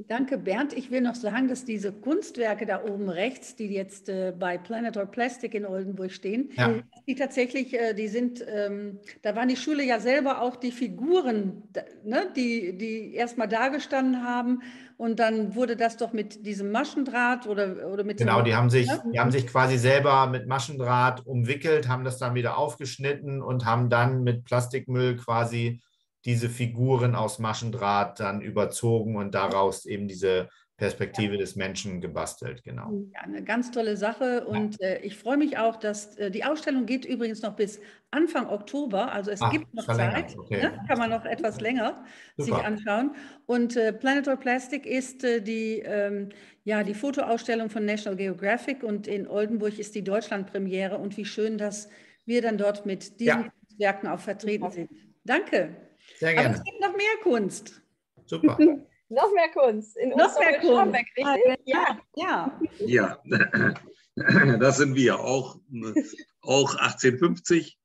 [SPEAKER 1] Danke, Bernd. Ich will noch sagen, dass diese Kunstwerke da oben rechts, die jetzt äh, bei Planet or Plastic in Oldenburg stehen, ja. die tatsächlich, äh, die sind, ähm, da waren die Schule ja selber auch die Figuren, ne, die, die erstmal dagestanden haben. Und dann wurde das doch mit diesem Maschendraht oder, oder mit.
[SPEAKER 8] Genau, die haben, sich, ne? die haben sich quasi selber mit Maschendraht umwickelt, haben das dann wieder aufgeschnitten und haben dann mit Plastikmüll quasi diese Figuren aus Maschendraht dann überzogen und daraus eben diese Perspektive ja. des Menschen gebastelt, genau.
[SPEAKER 1] Ja, eine ganz tolle Sache und ja. äh, ich freue mich auch, dass äh, die Ausstellung geht übrigens noch bis Anfang Oktober, also es Ach, gibt noch Zeit, okay. ne? kann man noch etwas länger Super. sich anschauen. Und äh, Planet or Plastic ist äh, die, ähm, ja, die Fotoausstellung von National Geographic und in Oldenburg ist die Deutschlandpremiere und wie schön, dass wir dann dort mit diesen ja. Werken auch vertreten sind. Danke.
[SPEAKER 8] Sehr gerne.
[SPEAKER 1] Aber es gibt noch mehr Kunst.
[SPEAKER 8] Super.
[SPEAKER 2] noch mehr Kunst.
[SPEAKER 1] In noch mehr Kunst. Schambeck,
[SPEAKER 2] richtig?
[SPEAKER 1] Ja. Ja.
[SPEAKER 9] ja. das sind wir. Auch, auch 1850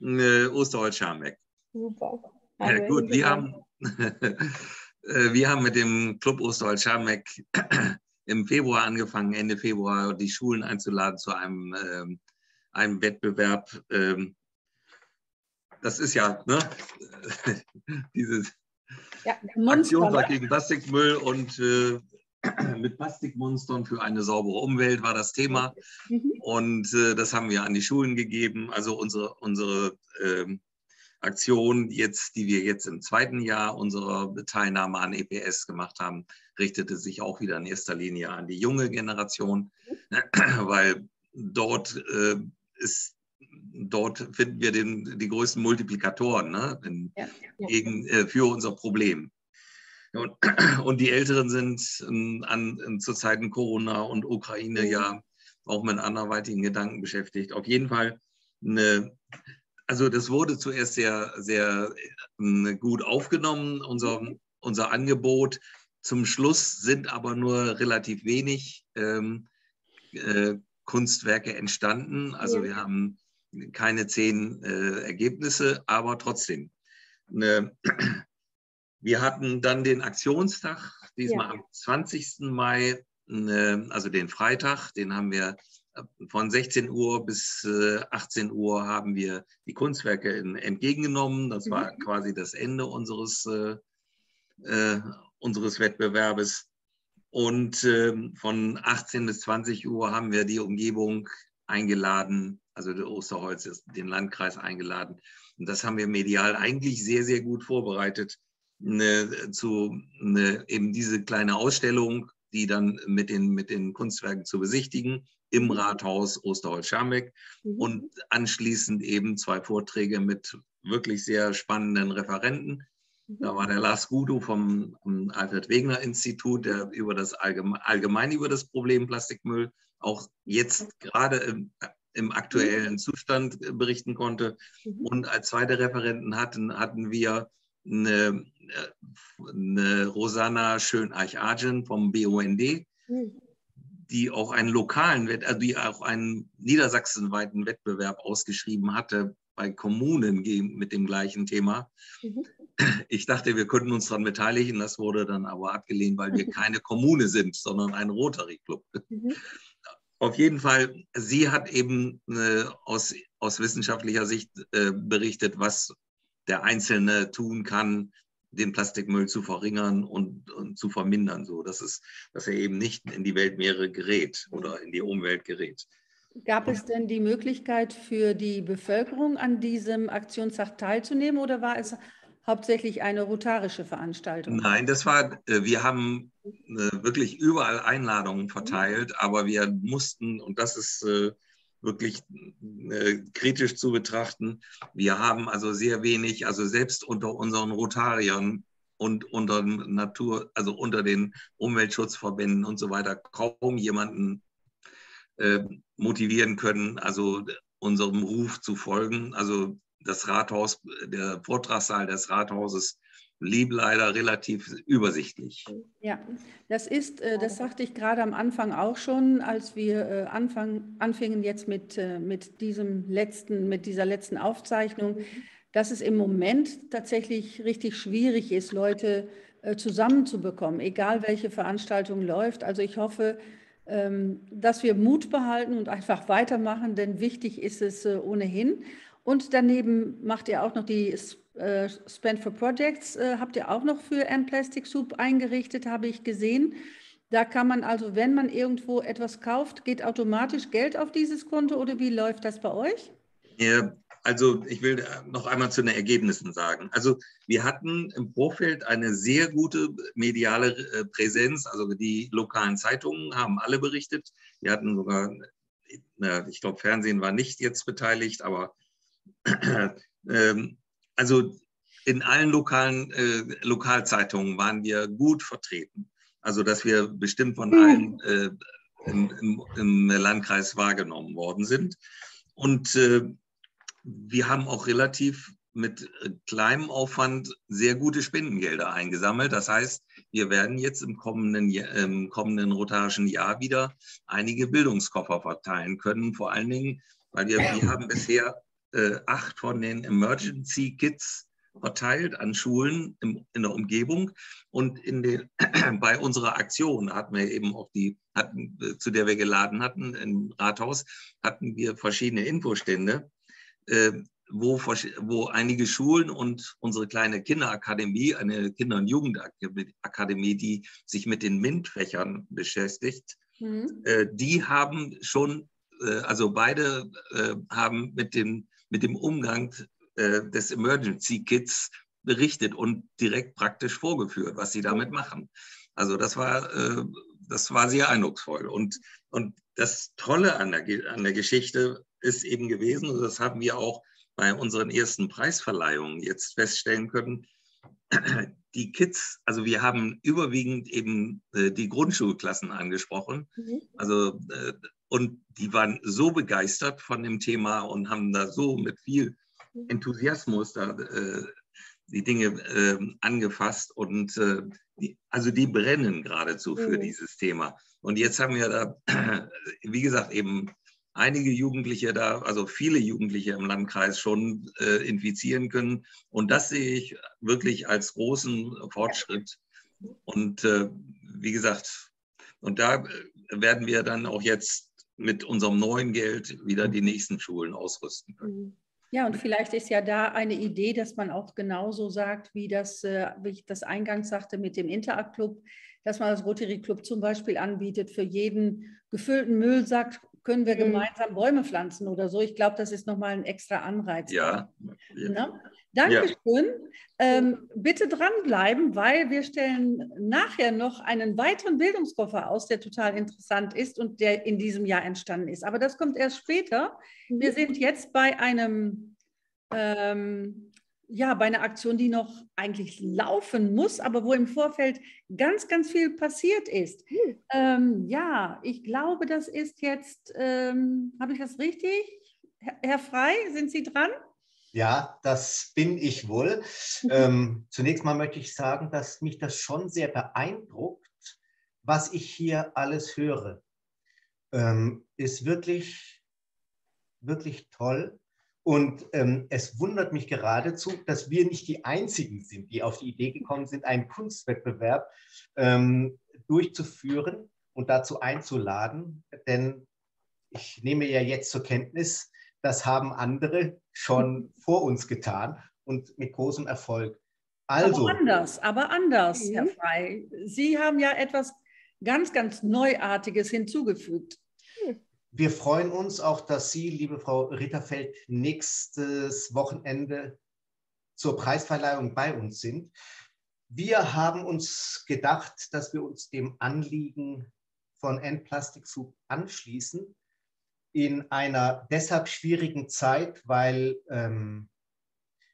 [SPEAKER 9] äh, Osterholz-Scharmbeck.
[SPEAKER 2] Super.
[SPEAKER 9] Ja, gut, wir haben, äh, wir haben mit dem Club Osterholz-Scharmbeck im Februar angefangen, Ende Februar, die Schulen einzuladen zu einem, ähm, einem Wettbewerb ähm, das ist ja ne, dieses ja, Aktion gegen Plastikmüll und äh, mit Plastikmonstern für eine saubere Umwelt war das Thema. Mhm. Und äh, das haben wir an die Schulen gegeben. Also unsere, unsere äh, Aktion, jetzt, die wir jetzt im zweiten Jahr unserer Teilnahme an EPS gemacht haben, richtete sich auch wieder in erster Linie an die junge Generation, mhm. weil dort äh, ist dort finden wir den, die größten Multiplikatoren ne, in, ja, ja. Gegen, äh, für unser Problem. Und, und die Älteren sind ähm, an, an, zu Zeiten Corona und Ukraine mhm. ja auch mit anderweitigen Gedanken beschäftigt. Auf jeden Fall eine, also das wurde zuerst sehr, sehr äh, gut aufgenommen, unser, mhm. unser Angebot. Zum Schluss sind aber nur relativ wenig ähm, äh, Kunstwerke entstanden. Also ja. wir haben keine zehn äh, Ergebnisse, aber trotzdem. Ne, wir hatten dann den Aktionstag, diesmal ja. am 20. Mai, ne, also den Freitag, den haben wir äh, von 16 Uhr bis äh, 18 Uhr haben wir die Kunstwerke in, entgegengenommen. Das war mhm. quasi das Ende unseres, äh, äh unseres Wettbewerbes. Und ähm, von 18 bis 20 Uhr haben wir die Umgebung eingeladen, also der Osterholz ist den Landkreis eingeladen. Und das haben wir medial eigentlich sehr, sehr gut vorbereitet ne, zu ne, eben diese kleine Ausstellung, die dann mit den, mit den Kunstwerken zu besichtigen im. Rathaus Osterholz-Scharmbeck mhm. und anschließend eben zwei Vorträge mit wirklich sehr spannenden Referenten. Mhm. Da war der Lars Gudo vom Alfred Wegener Institut, der über das allgemein, allgemein über das Problem Plastikmüll auch jetzt gerade im, im aktuellen mhm. Zustand äh, berichten konnte. Mhm. Und als zweite Referenten hatten, hatten wir eine, äh, eine Rosanna Schön-Arch-Argen vom BUND, mhm. die auch einen lokalen, also die auch einen niedersachsenweiten Wettbewerb ausgeschrieben hatte bei Kommunen mit dem gleichen Thema. Ich dachte, wir könnten uns daran beteiligen, das wurde dann aber abgelehnt, weil wir keine Kommune sind, sondern ein Rotary Club. Auf jeden Fall, sie hat eben äh, aus, aus wissenschaftlicher Sicht äh, berichtet, was der Einzelne tun kann, den Plastikmüll zu verringern und, und, zu vermindern, so dass, es, dass er eben nicht in die Weltmeere gerät oder in die Umwelt gerät.
[SPEAKER 1] Gab es denn die Möglichkeit für die Bevölkerung an diesem Aktionstag teilzunehmen oder war es hauptsächlich eine rotarische Veranstaltung?
[SPEAKER 9] Nein, das war, äh, wir haben äh, wirklich überall Einladungen verteilt, aber wir mussten, und das ist äh, wirklich kritisch zu betrachten, wir haben also sehr wenig, also selbst unter unseren Rotariern und unter Natur, also unter den Umweltschutzverbänden und so weiter kaum jemanden motivieren können, also unserem Ruf zu folgen. Also das Rathaus, der Vortragssaal des Rathauses blieb leider relativ übersichtlich.
[SPEAKER 1] Ja, das ist, äh, das sagte ich gerade am Anfang auch schon, als wir äh, anfang, anfingen jetzt mit, äh, mit diesem letzten, mit dieser letzten Aufzeichnung, dass es im Moment tatsächlich richtig schwierig ist, Leute zusammenzubekommen, egal welche Veranstaltung läuft. Also ich hoffe, ähm, dass wir Mut behalten und einfach weitermachen, denn wichtig ist es ohnehin. Und daneben macht ihr auch noch die äh, Spend for Projects, habt ihr auch noch für M-Plastic Soup eingerichtet, habe ich gesehen. Da kann man also, wenn man irgendwo etwas kauft, geht automatisch Geld auf dieses Konto oder wie läuft das bei euch?
[SPEAKER 9] Ja, also ich will noch einmal zu den Ergebnissen sagen. Also wir hatten im Vorfeld eine sehr gute mediale äh, Präsenz. Also die lokalen Zeitungen haben alle berichtet. Wir hatten sogar, ich glaube, Fernsehen war nicht jetzt beteiligt, aber ähm, also in allen lokalen äh, Lokalzeitungen waren wir gut vertreten. Also dass wir bestimmt von allen äh, im, im, im, Landkreis wahrgenommen worden sind. Und äh, wir haben auch relativ mit kleinem Aufwand sehr gute Spendengelder eingesammelt. Das heißt, wir werden jetzt im kommenden, im kommenden rotarischen Jahr wieder einige Bildungskoffer verteilen können. Vor allen Dingen, weil wir, wir haben bisher äh, acht von den Emergency Kits verteilt an Schulen im, in der Umgebung. Und in den, bei unserer Aktion hatten wir eben auch die, hatten, zu der wir geladen hatten im Rathaus, hatten wir verschiedene Infostände, äh, wo, wo einige Schulen und unsere kleine Kinderakademie, eine Kinder- und Jugendakademie, die sich mit den MINT-Fächern beschäftigt, mhm. äh, die haben schon, äh, also beide äh, haben mit dem, mit dem Umgang äh, des Emergency Kits berichtet und direkt praktisch vorgeführt, was sie damit machen. Also das war, äh, das war sehr eindrucksvoll. Und, und das Tolle an der, an der Geschichte ist eben gewesen, und das haben wir auch bei unseren ersten Preisverleihungen jetzt feststellen können, die Kids, also wir haben überwiegend eben äh, die Grundschulklassen angesprochen. Mhm. Also, äh, und die waren so begeistert von dem Thema und haben da so mit viel Enthusiasmus da äh, die Dinge äh, angefasst und äh, die, also die brennen geradezu für mhm. dieses Thema. Und jetzt haben wir da, wie gesagt, eben einige Jugendliche da, also viele Jugendliche im Landkreis schon äh, infizieren können. Und das sehe ich wirklich als großen Fortschritt. Und äh, wie gesagt, und da äh, werden wir dann auch jetzt mit unserem neuen Geld wieder die nächsten Schulen ausrüsten können. Mhm.
[SPEAKER 1] Ja, und vielleicht ist ja da eine Idee, dass man auch genauso sagt, wie, das, äh, wie ich das eingangs sagte mit dem Interact Club, dass man das Rotary Club zum Beispiel anbietet, für jeden gefüllten Müllsack können wir mhm. gemeinsam Bäume pflanzen oder so. Ich glaube, das ist nochmal ein extra Anreiz.
[SPEAKER 9] Ja.
[SPEAKER 1] ja. Dankeschön. Ja. Ähm, bitte dranbleiben, weil wir stellen nachher noch einen weiteren Bildungskoffer aus, der total interessant ist und der in diesem Jahr entstanden ist. Aber das kommt erst später. Wir mhm. sind jetzt bei einem, ähm, ja, bei einer Aktion, die noch eigentlich laufen muss, aber wo im Vorfeld ganz, ganz viel passiert ist. Mhm. Ähm, ja, ich glaube, das ist jetzt, ähm, habe ich das richtig? Herr Frei, sind Sie dran?
[SPEAKER 10] Ja, das bin ich wohl. Ähm, zunächst mal möchte ich sagen, dass mich das schon sehr beeindruckt, was ich hier alles höre. Ähm, ist wirklich, wirklich toll. Und ähm, es wundert mich geradezu, dass wir nicht die Einzigen sind, die auf die Idee gekommen sind, einen Kunstwettbewerb ähm, durchzuführen und dazu einzuladen. Denn ich nehme ja jetzt zur Kenntnis, das haben andere schon vor uns getan und mit großem Erfolg.
[SPEAKER 1] Also, aber anders, aber anders, mhm. Herr Frei. Sie haben ja etwas ganz, ganz Neuartiges hinzugefügt.
[SPEAKER 10] Wir freuen uns auch, dass Sie, liebe Frau Ritterfeld, nächstes Wochenende zur Preisverleihung bei uns sind. Wir haben uns gedacht, dass wir uns dem Anliegen von Endplastik Soup anschließen in einer deshalb schwierigen Zeit, weil ähm,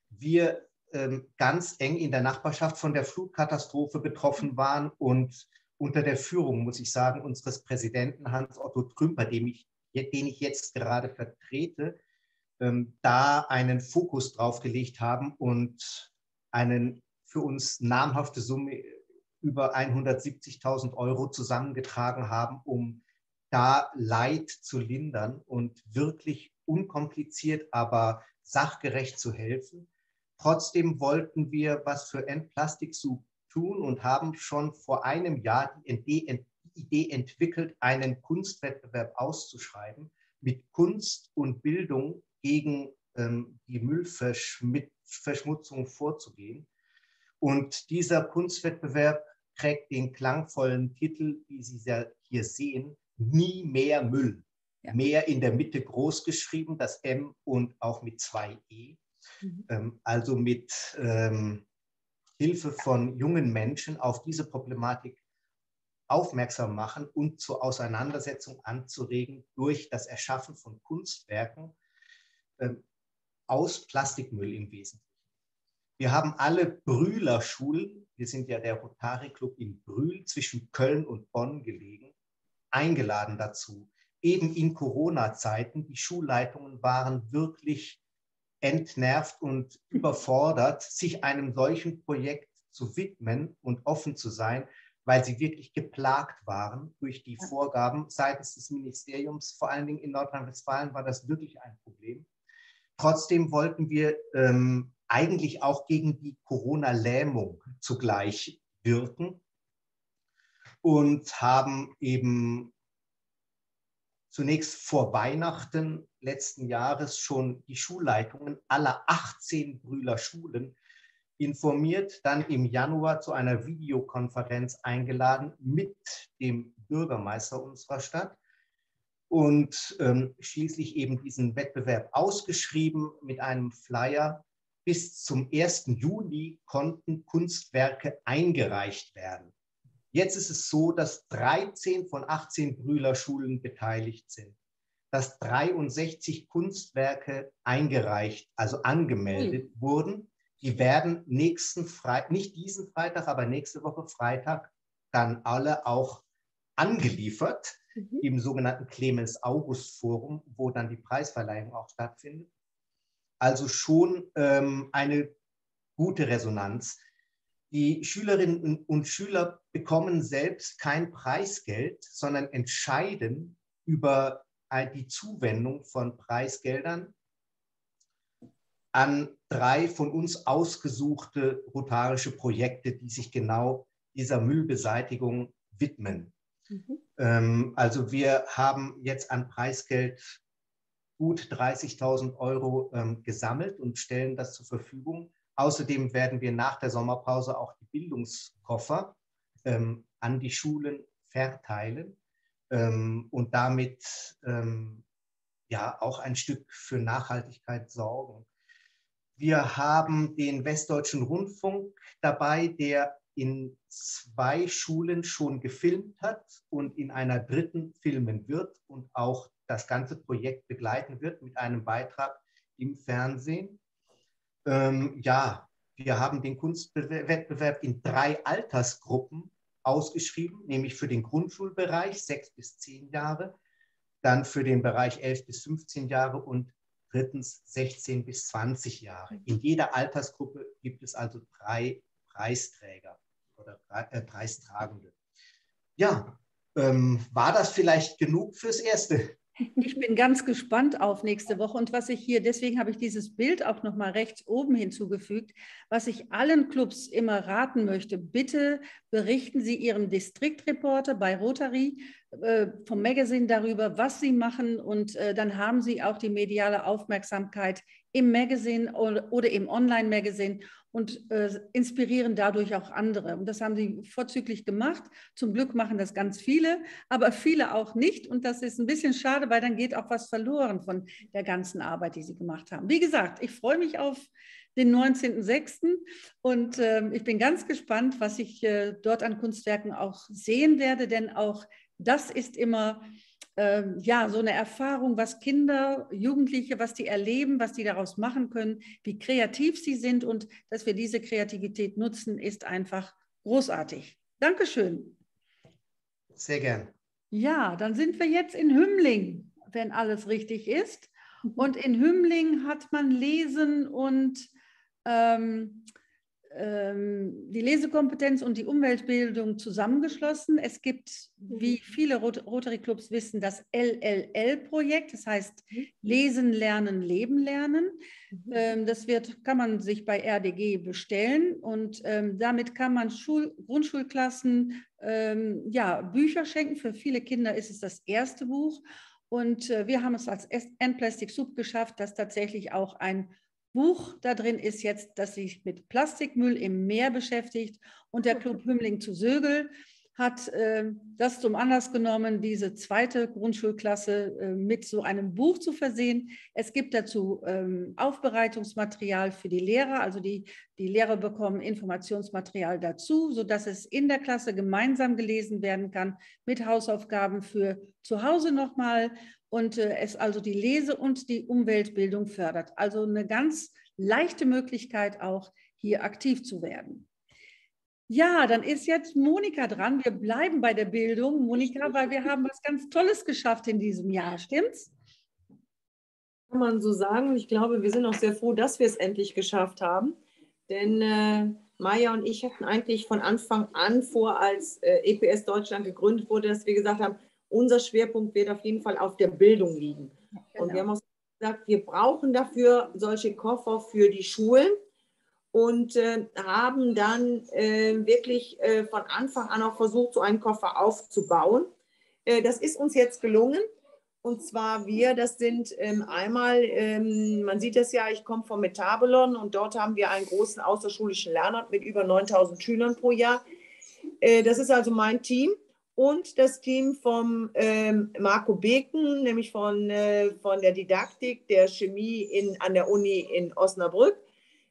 [SPEAKER 10] wir ähm, ganz eng in der Nachbarschaft von der Flutkatastrophe betroffen waren und unter der Führung, muss ich sagen, unseres Präsidenten Hans-Otto Trümper, den ich, den ich jetzt gerade vertrete, ähm, da einen Fokus drauf gelegt haben und einen für uns namhafte Summe über 170.000 Euro zusammengetragen haben, um da Leid zu lindern und wirklich unkompliziert, aber sachgerecht zu helfen. Trotzdem wollten wir was für Endplastik tun und haben schon vor einem Jahr die Idee entwickelt, einen Kunstwettbewerb auszuschreiben mit Kunst und Bildung gegen ähm, die Müllverschmutzung vorzugehen. Und dieser Kunstwettbewerb trägt den klangvollen Titel, wie Sie hier sehen, Nie mehr Müll. Ja. Mehr in der Mitte groß geschrieben, das M und auch mit zwei E. Mhm. Ähm, also mit ähm, Hilfe von jungen Menschen auf diese Problematik aufmerksam machen und zur Auseinandersetzung anzuregen durch das Erschaffen von Kunstwerken ähm, aus Plastikmüll im Wesentlichen. Wir haben alle Brühler Schulen, wir sind ja der Rotary Club in Brühl zwischen Köln und Bonn gelegen, eingeladen dazu. Eben in Corona-Zeiten, die Schulleitungen waren wirklich entnervt und überfordert, sich einem solchen Projekt zu widmen und offen zu sein, weil sie wirklich geplagt waren durch die Vorgaben seitens des Ministeriums. Vor allen Dingen in Nordrhein-Westfalen war das wirklich ein Problem. Trotzdem wollten wir ähm, eigentlich auch gegen die Corona-Lähmung zugleich wirken und haben eben zunächst vor Weihnachten letzten Jahres schon die Schulleitungen aller 18 Brühler Schulen informiert, dann im Januar zu einer Videokonferenz eingeladen mit dem Bürgermeister unserer Stadt und ähm, schließlich eben diesen Wettbewerb ausgeschrieben mit einem Flyer. Bis zum 1. Juli konnten Kunstwerke eingereicht werden. Jetzt ist es so, dass 13 von 18 Brühler Schulen beteiligt sind, dass 63 Kunstwerke eingereicht, also angemeldet mhm. wurden. Die werden nächsten Freitag, nicht diesen Freitag, aber nächste Woche Freitag dann alle auch angeliefert mhm. im sogenannten Clemens August Forum, wo dann die Preisverleihung auch stattfindet. Also schon ähm, eine gute Resonanz. Die Schülerinnen und Schüler bekommen selbst kein Preisgeld, sondern entscheiden über die Zuwendung von Preisgeldern an drei von uns ausgesuchte rotarische Projekte, die sich genau dieser Müllbeseitigung widmen. Mhm. Ähm, also wir haben jetzt an Preisgeld gut 30.000 Euro ähm, gesammelt und stellen das zur Verfügung. Außerdem werden wir nach der Sommerpause auch die Bildungskoffer ähm, an die Schulen verteilen ähm, und damit ähm, ja auch ein Stück für Nachhaltigkeit sorgen. Wir haben den Westdeutschen Rundfunk dabei, der in zwei Schulen schon gefilmt hat und in einer dritten filmen wird und auch das ganze Projekt begleiten wird mit einem Beitrag im Fernsehen. Ähm, ja, wir haben den Kunstwettbewerb in drei Altersgruppen ausgeschrieben, nämlich für den Grundschulbereich sechs bis zehn Jahre, dann für den Bereich elf bis 15 Jahre und drittens 16 bis 20 Jahre. In jeder Altersgruppe gibt es also drei Preisträger oder äh, Preistragende. Ja, ähm, war das vielleicht genug fürs Erste?
[SPEAKER 1] Ich bin ganz gespannt auf nächste Woche. Und was ich hier, deswegen habe ich dieses Bild auch noch mal rechts oben hinzugefügt, was ich allen Clubs immer raten möchte, bitte berichten Sie Ihrem Distriktreporter bei Rotary äh, vom Magazine darüber, was Sie machen. Und äh, dann haben Sie auch die mediale Aufmerksamkeit im Magazine oder, oder im Online-Magazine und äh, inspirieren dadurch auch andere. Und das haben sie vorzüglich gemacht. Zum Glück machen das ganz viele, aber viele auch nicht. Und das ist ein bisschen schade, weil dann geht auch was verloren von der ganzen Arbeit, die sie gemacht haben. Wie gesagt, ich freue mich auf den 19.06. Und äh, ich bin ganz gespannt, was ich äh, dort an Kunstwerken auch sehen werde, denn auch das ist immer ähm, ja, so eine Erfahrung, was Kinder, Jugendliche, was die erleben, was die daraus machen können, wie kreativ sie sind und dass wir diese Kreativität nutzen, ist einfach großartig. Dankeschön.
[SPEAKER 10] Sehr gern.
[SPEAKER 1] Ja, dann sind wir jetzt in Hümmling, wenn alles richtig ist. Und in Hümmling hat man Lesen und ähm, ähm, die Lesekompetenz und die Umweltbildung zusammengeschlossen. Es gibt, wie mhm. viele Rot Rotary Clubs wissen, das LLL-Projekt, das heißt mhm. Lesen, Lernen, Leben lernen. Mhm. Ähm, das wird, kann man sich bei RDG bestellen und ähm, damit kann man Schul Grundschulklassen ähm, ja, Bücher schenken. Für viele Kinder ist es das erste Buch. Und äh, wir haben es als N-Plastic Soup geschafft, dass tatsächlich auch ein Buch da drin ist jetzt, das sich mit Plastikmüll im Meer beschäftigt. Und der Club Hümmling zu Sögel hat äh, das zum Anlass genommen, diese zweite Grundschulklasse äh, mit so einem Buch zu versehen. Es gibt dazu ähm, Aufbereitungsmaterial für die Lehrer, also die, die Lehrer bekommen Informationsmaterial dazu, sodass es in der Klasse gemeinsam gelesen werden kann mit Hausaufgaben für zu Hause nochmal und äh, es also die Lese- und die Umweltbildung fördert. Also eine ganz leichte Möglichkeit auch hier aktiv zu werden. Ja, dann ist jetzt Monika dran. Wir bleiben bei der Bildung, Monika, weil wir haben was ganz Tolles geschafft in diesem Jahr, stimmt's?
[SPEAKER 3] Kann man so sagen. Ich glaube, wir sind auch sehr froh, dass wir es endlich geschafft haben. Denn äh, Maja und ich hatten eigentlich von Anfang an vor, als äh, EPS Deutschland gegründet wurde, dass wir gesagt haben, unser Schwerpunkt wird auf jeden Fall auf der Bildung liegen. Genau. Und wir haben auch gesagt, wir brauchen dafür solche Koffer für die Schulen und äh, haben dann äh, wirklich äh, von Anfang an auch versucht, so einen Koffer aufzubauen. Äh, das ist uns jetzt gelungen. Und zwar wir, das sind ähm, einmal, ähm, man sieht es ja, ich komme vom Metabelon und dort haben wir einen großen außerschulischen Lernort mit über 9000 Schülern pro Jahr. Äh, das ist also mein Team und das Team vom ähm, Marco Beken, nämlich von, äh, von der Didaktik der Chemie in, an der Uni in Osnabrück.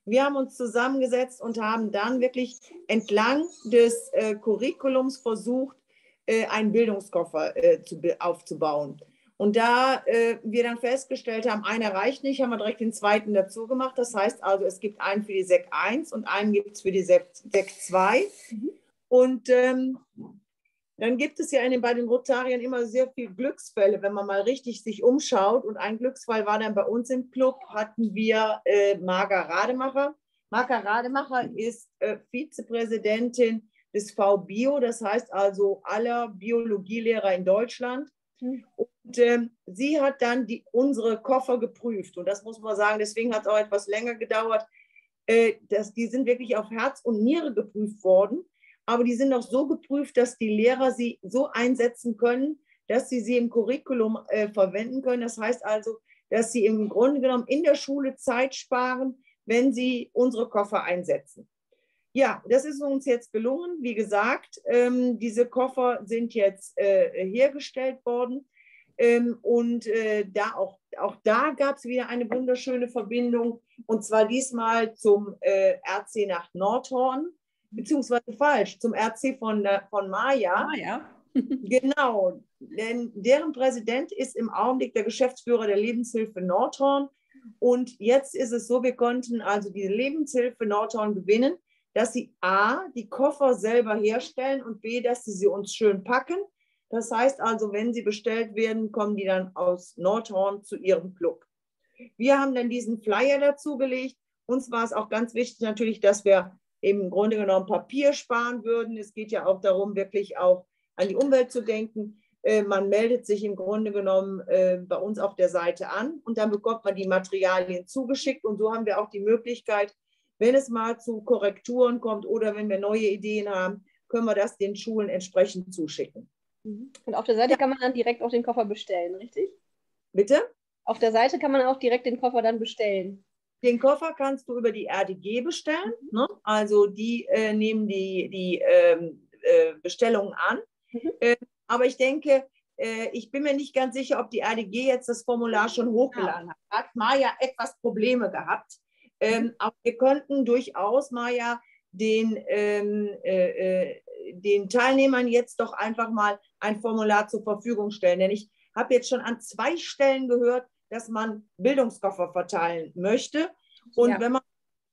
[SPEAKER 3] Wir haben uns zusammengesetzt und haben dann wirklich entlang des äh, Curriculums versucht, äh, einen Bildungskoffer äh, zu, aufzubauen. Und da äh, wir dann festgestellt haben, einer reicht nicht, haben wir direkt den zweiten dazu gemacht. Das heißt also, es gibt einen für die SEC 1 und einen gibt es für die SEC 2. Mhm. Und ähm, dann gibt es ja den, bei den Rotariern immer sehr viele Glücksfälle, wenn man mal richtig sich umschaut. Und ein Glücksfall war dann bei uns im Club, hatten wir äh, Marga Rademacher. Marga Rademacher ist äh, Vizepräsidentin des VBio, das heißt also aller Biologielehrer in Deutschland. Mhm. Und äh, sie hat dann die, unsere Koffer geprüft. Und das muss man sagen, deswegen hat es auch etwas länger gedauert. Äh, dass, die sind wirklich auf Herz und Niere geprüft worden aber die sind auch so geprüft, dass die Lehrer sie so einsetzen können, dass sie sie im Curriculum äh, verwenden können. Das heißt also, dass sie im Grunde genommen in der Schule Zeit sparen, wenn sie unsere Koffer einsetzen. Ja, das ist uns jetzt gelungen. Wie gesagt, ähm, diese Koffer sind jetzt äh, hergestellt worden. Ähm, und äh, da auch, auch da gab es wieder eine wunderschöne Verbindung. Und zwar diesmal zum äh, RC nach Nordhorn beziehungsweise falsch, zum RC von, äh, von Maya. Maya. genau, denn deren Präsident ist im Augenblick der Geschäftsführer der Lebenshilfe Nordhorn. Und jetzt ist es so, wir konnten also die Lebenshilfe Nordhorn gewinnen, dass sie A, die Koffer selber herstellen und B, dass sie sie uns schön packen. Das heißt also, wenn sie bestellt werden, kommen die dann aus Nordhorn zu ihrem Club. Wir haben dann diesen Flyer dazugelegt. Uns war es auch ganz wichtig natürlich, dass wir im Grunde genommen Papier sparen würden. Es geht ja auch darum, wirklich auch an die Umwelt zu denken. Äh, man meldet sich im Grunde genommen äh, bei uns auf der Seite an und dann bekommt man die Materialien zugeschickt. Und so haben wir auch die Möglichkeit, wenn es mal zu Korrekturen kommt oder wenn wir neue Ideen haben, können wir das den Schulen entsprechend zuschicken.
[SPEAKER 2] Mhm. Und auf der Seite ja. kann man dann direkt auch den Koffer bestellen, richtig?
[SPEAKER 3] Bitte?
[SPEAKER 2] Auf der Seite kann man auch direkt den Koffer dann bestellen.
[SPEAKER 3] Den Koffer kannst du über die RDG bestellen. Mhm. Ne? Also die äh, nehmen die, die ähm, äh, Bestellungen an. Mhm. Äh, aber ich denke, äh, ich bin mir nicht ganz sicher, ob die RDG jetzt das Formular schon hochgeladen hat. Hat Maja etwas Probleme gehabt. Ähm, mhm. aber wir könnten durchaus, Maja, den, ähm, äh, äh, den Teilnehmern jetzt doch einfach mal ein Formular zur Verfügung stellen. Denn ich habe jetzt schon an zwei Stellen gehört, dass man Bildungskoffer verteilen möchte. Und ja. wenn man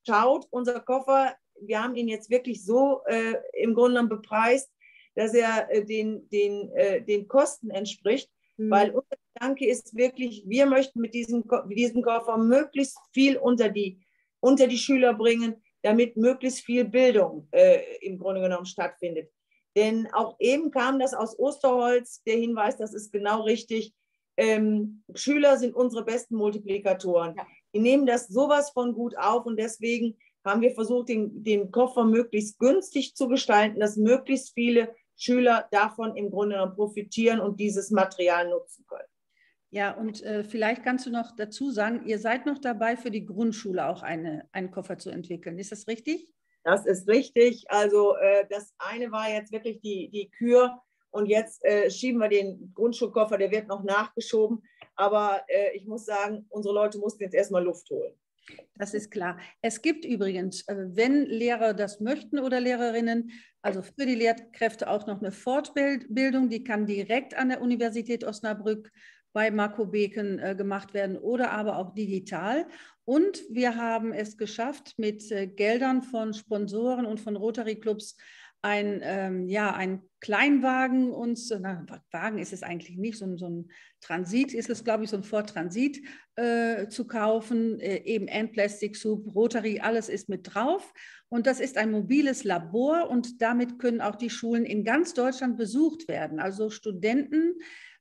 [SPEAKER 3] schaut, unser Koffer, wir haben ihn jetzt wirklich so äh, im Grunde genommen bepreist, dass er äh, den, den, äh, den Kosten entspricht. Mhm. Weil unser Gedanke ist wirklich, wir möchten mit diesem, mit diesem Koffer möglichst viel unter die, unter die Schüler bringen. damit möglichst viel Bildung äh, im Grunde genommen stattfindet. Denn auch eben kam das aus Osterholz, der Hinweis, das ist genau richtig. Ähm, Schüler sind unsere besten Multiplikatoren. Ja. Die nehmen das sowas von gut auf und deswegen haben wir versucht, den, den Koffer möglichst günstig zu gestalten, dass möglichst viele Schüler davon im Grunde genommen profitieren und dieses Material nutzen können.
[SPEAKER 1] Ja, und äh, vielleicht kannst du noch dazu sagen, ihr seid noch dabei, für die Grundschule auch eine, einen Koffer zu entwickeln. Ist das richtig?
[SPEAKER 3] Das ist richtig. Also äh, das eine war jetzt wirklich die, die Kür und jetzt äh, schieben wir den Grundschulkoffer, der wird noch nachgeschoben. Aber äh, ich muss sagen, unsere Leute mussten jetzt erstmal Luft holen.
[SPEAKER 1] Das ist klar. Es gibt übrigens, äh, wenn Lehrer das möchten oder Lehrerinnen, also für die Lehrkräfte auch noch eine Fortbildung, die kann direkt an der Universität Osnabrück bei Marco Beken äh, gemacht werden oder aber auch digital. Und wir haben es geschafft, mit äh, Geldern von Sponsoren und von Rotary Clubs ein, ähm, ja, ein Kleinwagen uns, na, Wagen ist es eigentlich nicht, so, so ein Transit ist es, glaube ich, so ein Ford Transit äh, zu kaufen, äh, eben Endplastic Soup, Rotary, alles ist mit drauf. Und das ist ein mobiles Labor und damit können auch die Schulen in ganz Deutschland besucht werden. Also Studenten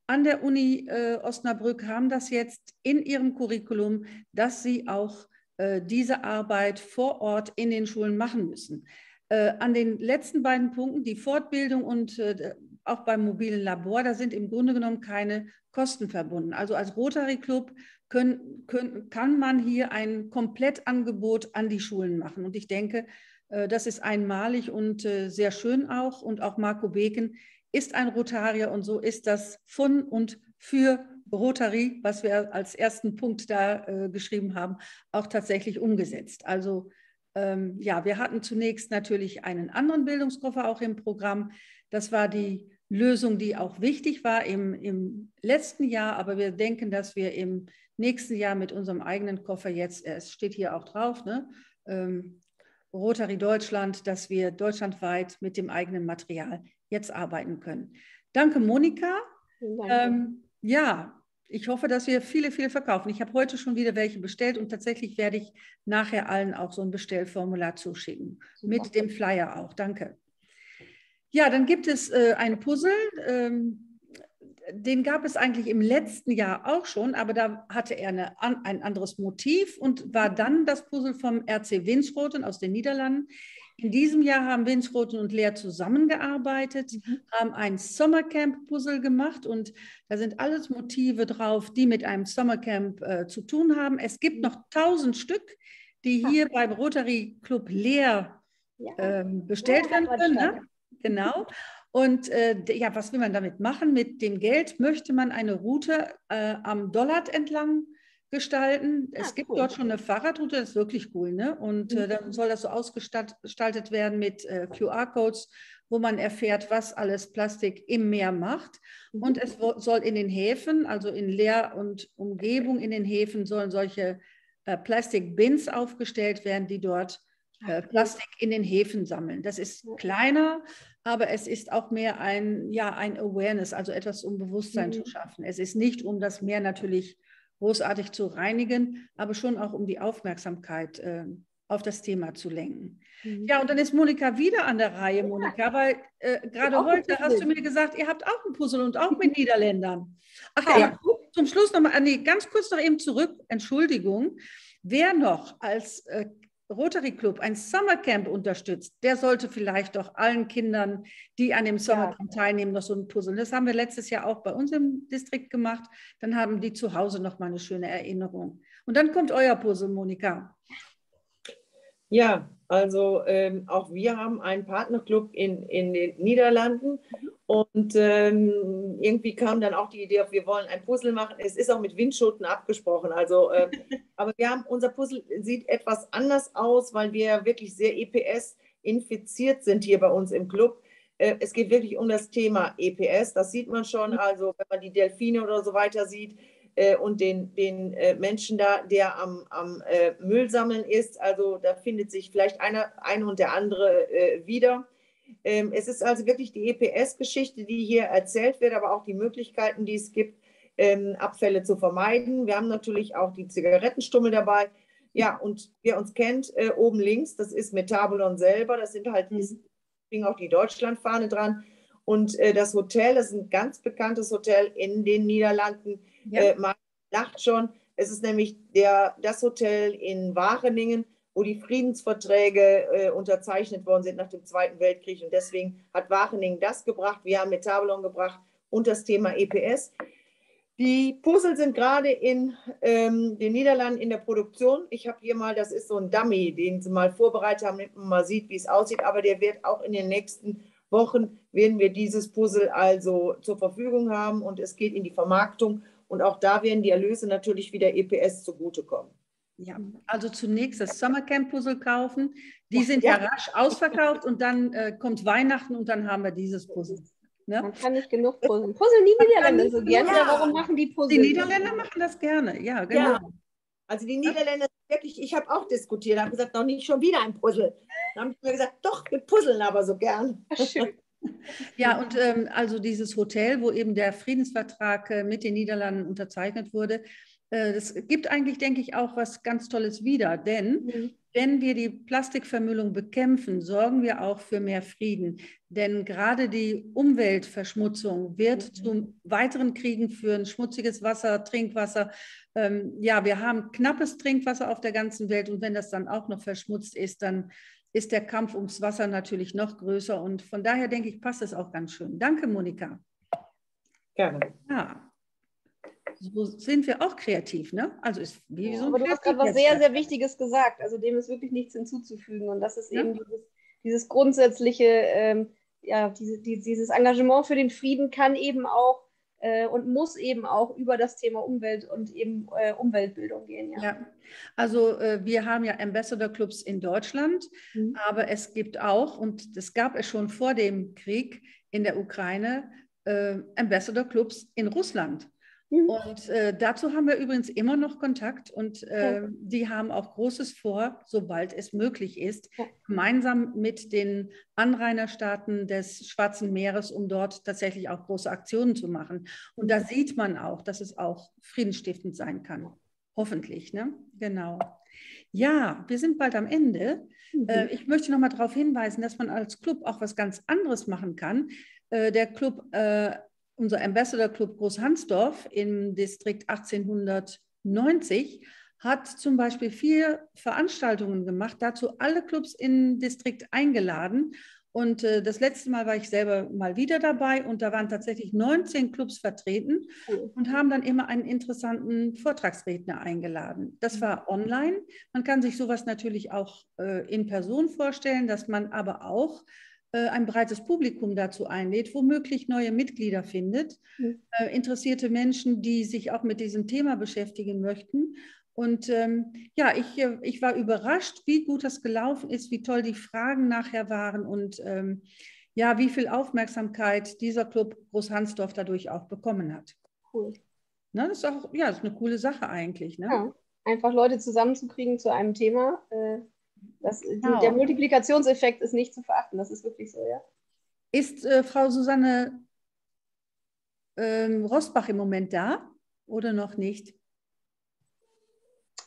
[SPEAKER 1] an der Uni äh, Osnabrück haben das jetzt in ihrem Curriculum, dass sie auch äh, diese Arbeit vor Ort in den Schulen machen müssen. Äh, an den letzten beiden Punkten, die Fortbildung und äh, auch beim mobilen Labor, da sind im Grunde genommen keine Kosten verbunden. Also als Rotary Club können, können, kann man hier ein Komplettangebot an die Schulen machen. Und ich denke, äh, das ist einmalig und sehr schön auch. Und auch Marco Beken ist ein Rotarier und so ist das von und für Rotary, was wir als ersten Punkt da geschrieben haben, auch tatsächlich umgesetzt. Also ähm, ja, wir hatten zunächst natürlich einen anderen Bildungskoffer auch im Programm. Das war die Lösung, die auch wichtig war im, im letzten Jahr, aber wir denken, dass wir im nächsten Jahr mit unserem eigenen Koffer jetzt, es steht hier auch drauf, ne, ähm, Rotary Deutschland, dass wir deutschlandweit mit dem eigenen Material jetzt arbeiten können. Danke, Monika. Danke. Ähm, ja, ich hoffe, dass wir viele, viele verkaufen. Ich habe heute schon wieder welche bestellt und tatsächlich werde ich nachher allen auch so ein Bestellformular zuschicken. Super. Mit dem Flyer auch. Danke. Ja, dann gibt es äh, ein Puzzle. Ähm, den gab es eigentlich im letzten Jahr auch schon, aber da hatte er eine, ein anderes Motiv und war dann das Puzzle vom RC Winsroten aus den Niederlanden. In diesem Jahr haben Winsroten und Lehr zusammengearbeitet, mhm. haben ein Sommercamp-Puzzle gemacht und da sind alles Motive drauf, die mit einem Sommercamp äh, zu tun haben. Es gibt noch tausend Stück, die hier beim Rotary Club Lehr ja. ähm, bestellt ja, werden können. Ne? Genau. Und äh, ja, was will man damit machen? Mit dem Geld möchte man eine Route äh, am Dollard entlang gestalten. Ah, es gibt cool. dort schon eine Fahrradroute, das ist wirklich cool. Ne? Und äh, mhm. dann soll das so ausgestaltet werden mit äh, QR-Codes, wo man erfährt, was alles Plastik im Meer macht. Mhm. Und es soll in den Häfen, also in Leer- und Umgebung in den Häfen, sollen solche äh, Plastik-Bins aufgestellt werden, die dort äh, Plastik in den Häfen sammeln. Das ist kleiner, aber es ist auch mehr ein, ja, ein Awareness, also etwas um Bewusstsein mhm. zu schaffen. Es ist nicht, um das Meer natürlich großartig zu reinigen, aber schon auch um die Aufmerksamkeit äh, auf das Thema zu lenken. Mhm. Ja, und dann ist Monika wieder an der Reihe, Monika, weil äh, gerade heute hast du mir gesagt, ihr habt auch ein Puzzle und auch mit Niederländern. Ach ja, zum Schluss nochmal, nee, ganz kurz noch eben zurück, Entschuldigung. Wer noch als äh, Rotary Club ein Summercamp unterstützt, der sollte vielleicht doch allen Kindern, die an dem Summercamp ja. teilnehmen, noch so ein Puzzle. Das haben wir letztes Jahr auch bei uns im Distrikt gemacht. Dann haben die zu Hause noch mal eine schöne Erinnerung. Und dann kommt euer Puzzle, Monika.
[SPEAKER 3] Ja, also ähm, auch wir haben einen Partnerclub in, in den Niederlanden und ähm, irgendwie kam dann auch die Idee, wir wollen ein Puzzle machen. Es ist auch mit Windschutten abgesprochen. Also, äh, aber wir haben unser Puzzle sieht etwas anders aus, weil wir wirklich sehr EPS infiziert sind hier bei uns im Club. Äh, es geht wirklich um das Thema EPS. Das sieht man schon. Mhm. Also wenn man die Delfine oder so weiter sieht, äh, und den, den äh, Menschen da, der am, am äh, Müll sammeln ist. Also da findet sich vielleicht einer ein und der andere äh, wieder. Ähm, es ist also wirklich die EPS-Geschichte, die hier erzählt wird, aber auch die Möglichkeiten, die es gibt, ähm, Abfälle zu vermeiden. Wir haben natürlich auch die Zigarettenstummel dabei. Ja, und wer uns kennt, äh, oben links, das ist Metabolon selber, das sind halt, mhm. bringen auch die Deutschlandfahne dran. Und äh, das Hotel, das ist ein ganz bekanntes Hotel in den Niederlanden, ja. äh, man lacht schon. Es ist nämlich der, das Hotel in Wageningen, wo die Friedensverträge äh, unterzeichnet worden sind nach dem Zweiten Weltkrieg. Und deswegen hat Wageningen das gebracht. Wir haben Metabolon gebracht und das Thema EPS. Die Puzzle sind gerade in ähm, den Niederlanden in der Produktion. Ich habe hier mal, das ist so ein Dummy, den sie mal vorbereitet haben, damit man mal sieht, wie es aussieht. Aber der wird auch in den nächsten Wochen, werden wir dieses Puzzle also zur Verfügung haben und es geht in die Vermarktung. Und auch da werden die Erlöse natürlich wieder EPS zugutekommen.
[SPEAKER 1] Ja, also zunächst das Summercamp-Puzzle kaufen. Die sind ja, ja rasch ausverkauft und dann äh, kommt Weihnachten und dann haben wir dieses Puzzle.
[SPEAKER 2] Ne? Man kann nicht genug puzzeln. Puzzeln die Niederländer so gerne. Ja. Warum machen die Puzzle?
[SPEAKER 1] Die Niederländer machen das gerne, ja, genau. Ja.
[SPEAKER 3] Also die Niederländer wirklich, ich habe auch diskutiert, habe gesagt, noch nicht schon wieder ein Puzzle. Dann haben sie mir gesagt, doch, wir puzzeln aber so gern. Schön.
[SPEAKER 1] Ja, und ähm, also dieses Hotel, wo eben der Friedensvertrag äh, mit den Niederlanden unterzeichnet wurde, äh, das gibt eigentlich, denke ich, auch was ganz Tolles wieder. Denn mhm. wenn wir die Plastikvermüllung bekämpfen, sorgen wir auch für mehr Frieden. Denn gerade die Umweltverschmutzung wird mhm. zu weiteren Kriegen führen. Schmutziges Wasser, Trinkwasser. Ähm, ja, wir haben knappes Trinkwasser auf der ganzen Welt. Und wenn das dann auch noch verschmutzt ist, dann ist der Kampf ums Wasser natürlich noch größer. Und von daher denke ich, passt es auch ganz schön. Danke, Monika.
[SPEAKER 3] Gerne.
[SPEAKER 1] Ja so sind wir auch kreativ, ne?
[SPEAKER 2] Also ist wie so ein Aber du hast gerade was sehr, sehr Wichtiges gesagt. Also dem ist wirklich nichts hinzuzufügen. Und das ist ja. eben dieses, dieses grundsätzliche, ähm, ja, diese, die, dieses Engagement für den Frieden kann eben auch und muss eben auch über das Thema Umwelt und eben äh, Umweltbildung gehen.
[SPEAKER 1] Ja, ja. also äh, wir haben ja Ambassador Clubs in Deutschland, mhm. aber es gibt auch, und das gab es schon vor dem Krieg in der Ukraine, äh, Ambassador Clubs in Russland. Mhm. Und äh, dazu haben wir übrigens immer noch Kontakt und äh, ja. die haben auch Großes vor, sobald es möglich ist, ja. gemeinsam mit den Anrainerstaaten des Schwarzen Meeres, um dort tatsächlich auch große Aktionen zu machen. Und da sieht man auch, dass es auch friedensstiftend sein kann. Hoffentlich, ne? Genau. Ja, wir sind bald am Ende. Mhm. Äh, ich möchte noch mal darauf hinweisen, dass man als Club auch was ganz anderes machen kann. Äh, der Club äh, unser Ambassador Club Großhansdorf im Distrikt 1890 hat zum Beispiel vier Veranstaltungen gemacht, dazu alle Clubs im Distrikt eingeladen. Und äh, das letzte Mal war ich selber mal wieder dabei und da waren tatsächlich 19 Clubs vertreten und haben dann immer einen interessanten Vortragsredner eingeladen. Das war online. Man kann sich sowas natürlich auch äh, in Person vorstellen, dass man aber auch ein breites Publikum dazu einlädt, womöglich neue Mitglieder findet, mhm. äh, interessierte Menschen, die sich auch mit diesem Thema beschäftigen möchten. Und ähm, ja, ich, äh, ich war überrascht, wie gut das gelaufen ist, wie toll die Fragen nachher waren und ähm, ja, wie viel Aufmerksamkeit dieser Club Großhansdorf dadurch auch bekommen hat. Cool. Ne, das ist auch ja, das ist eine coole Sache eigentlich. Ne? Ja,
[SPEAKER 2] einfach Leute zusammenzukriegen zu einem Thema. Äh das, genau. Der Multiplikationseffekt ist nicht zu verachten, das ist wirklich so, ja.
[SPEAKER 1] Ist äh, Frau Susanne ähm, Rosbach im Moment da oder noch nicht?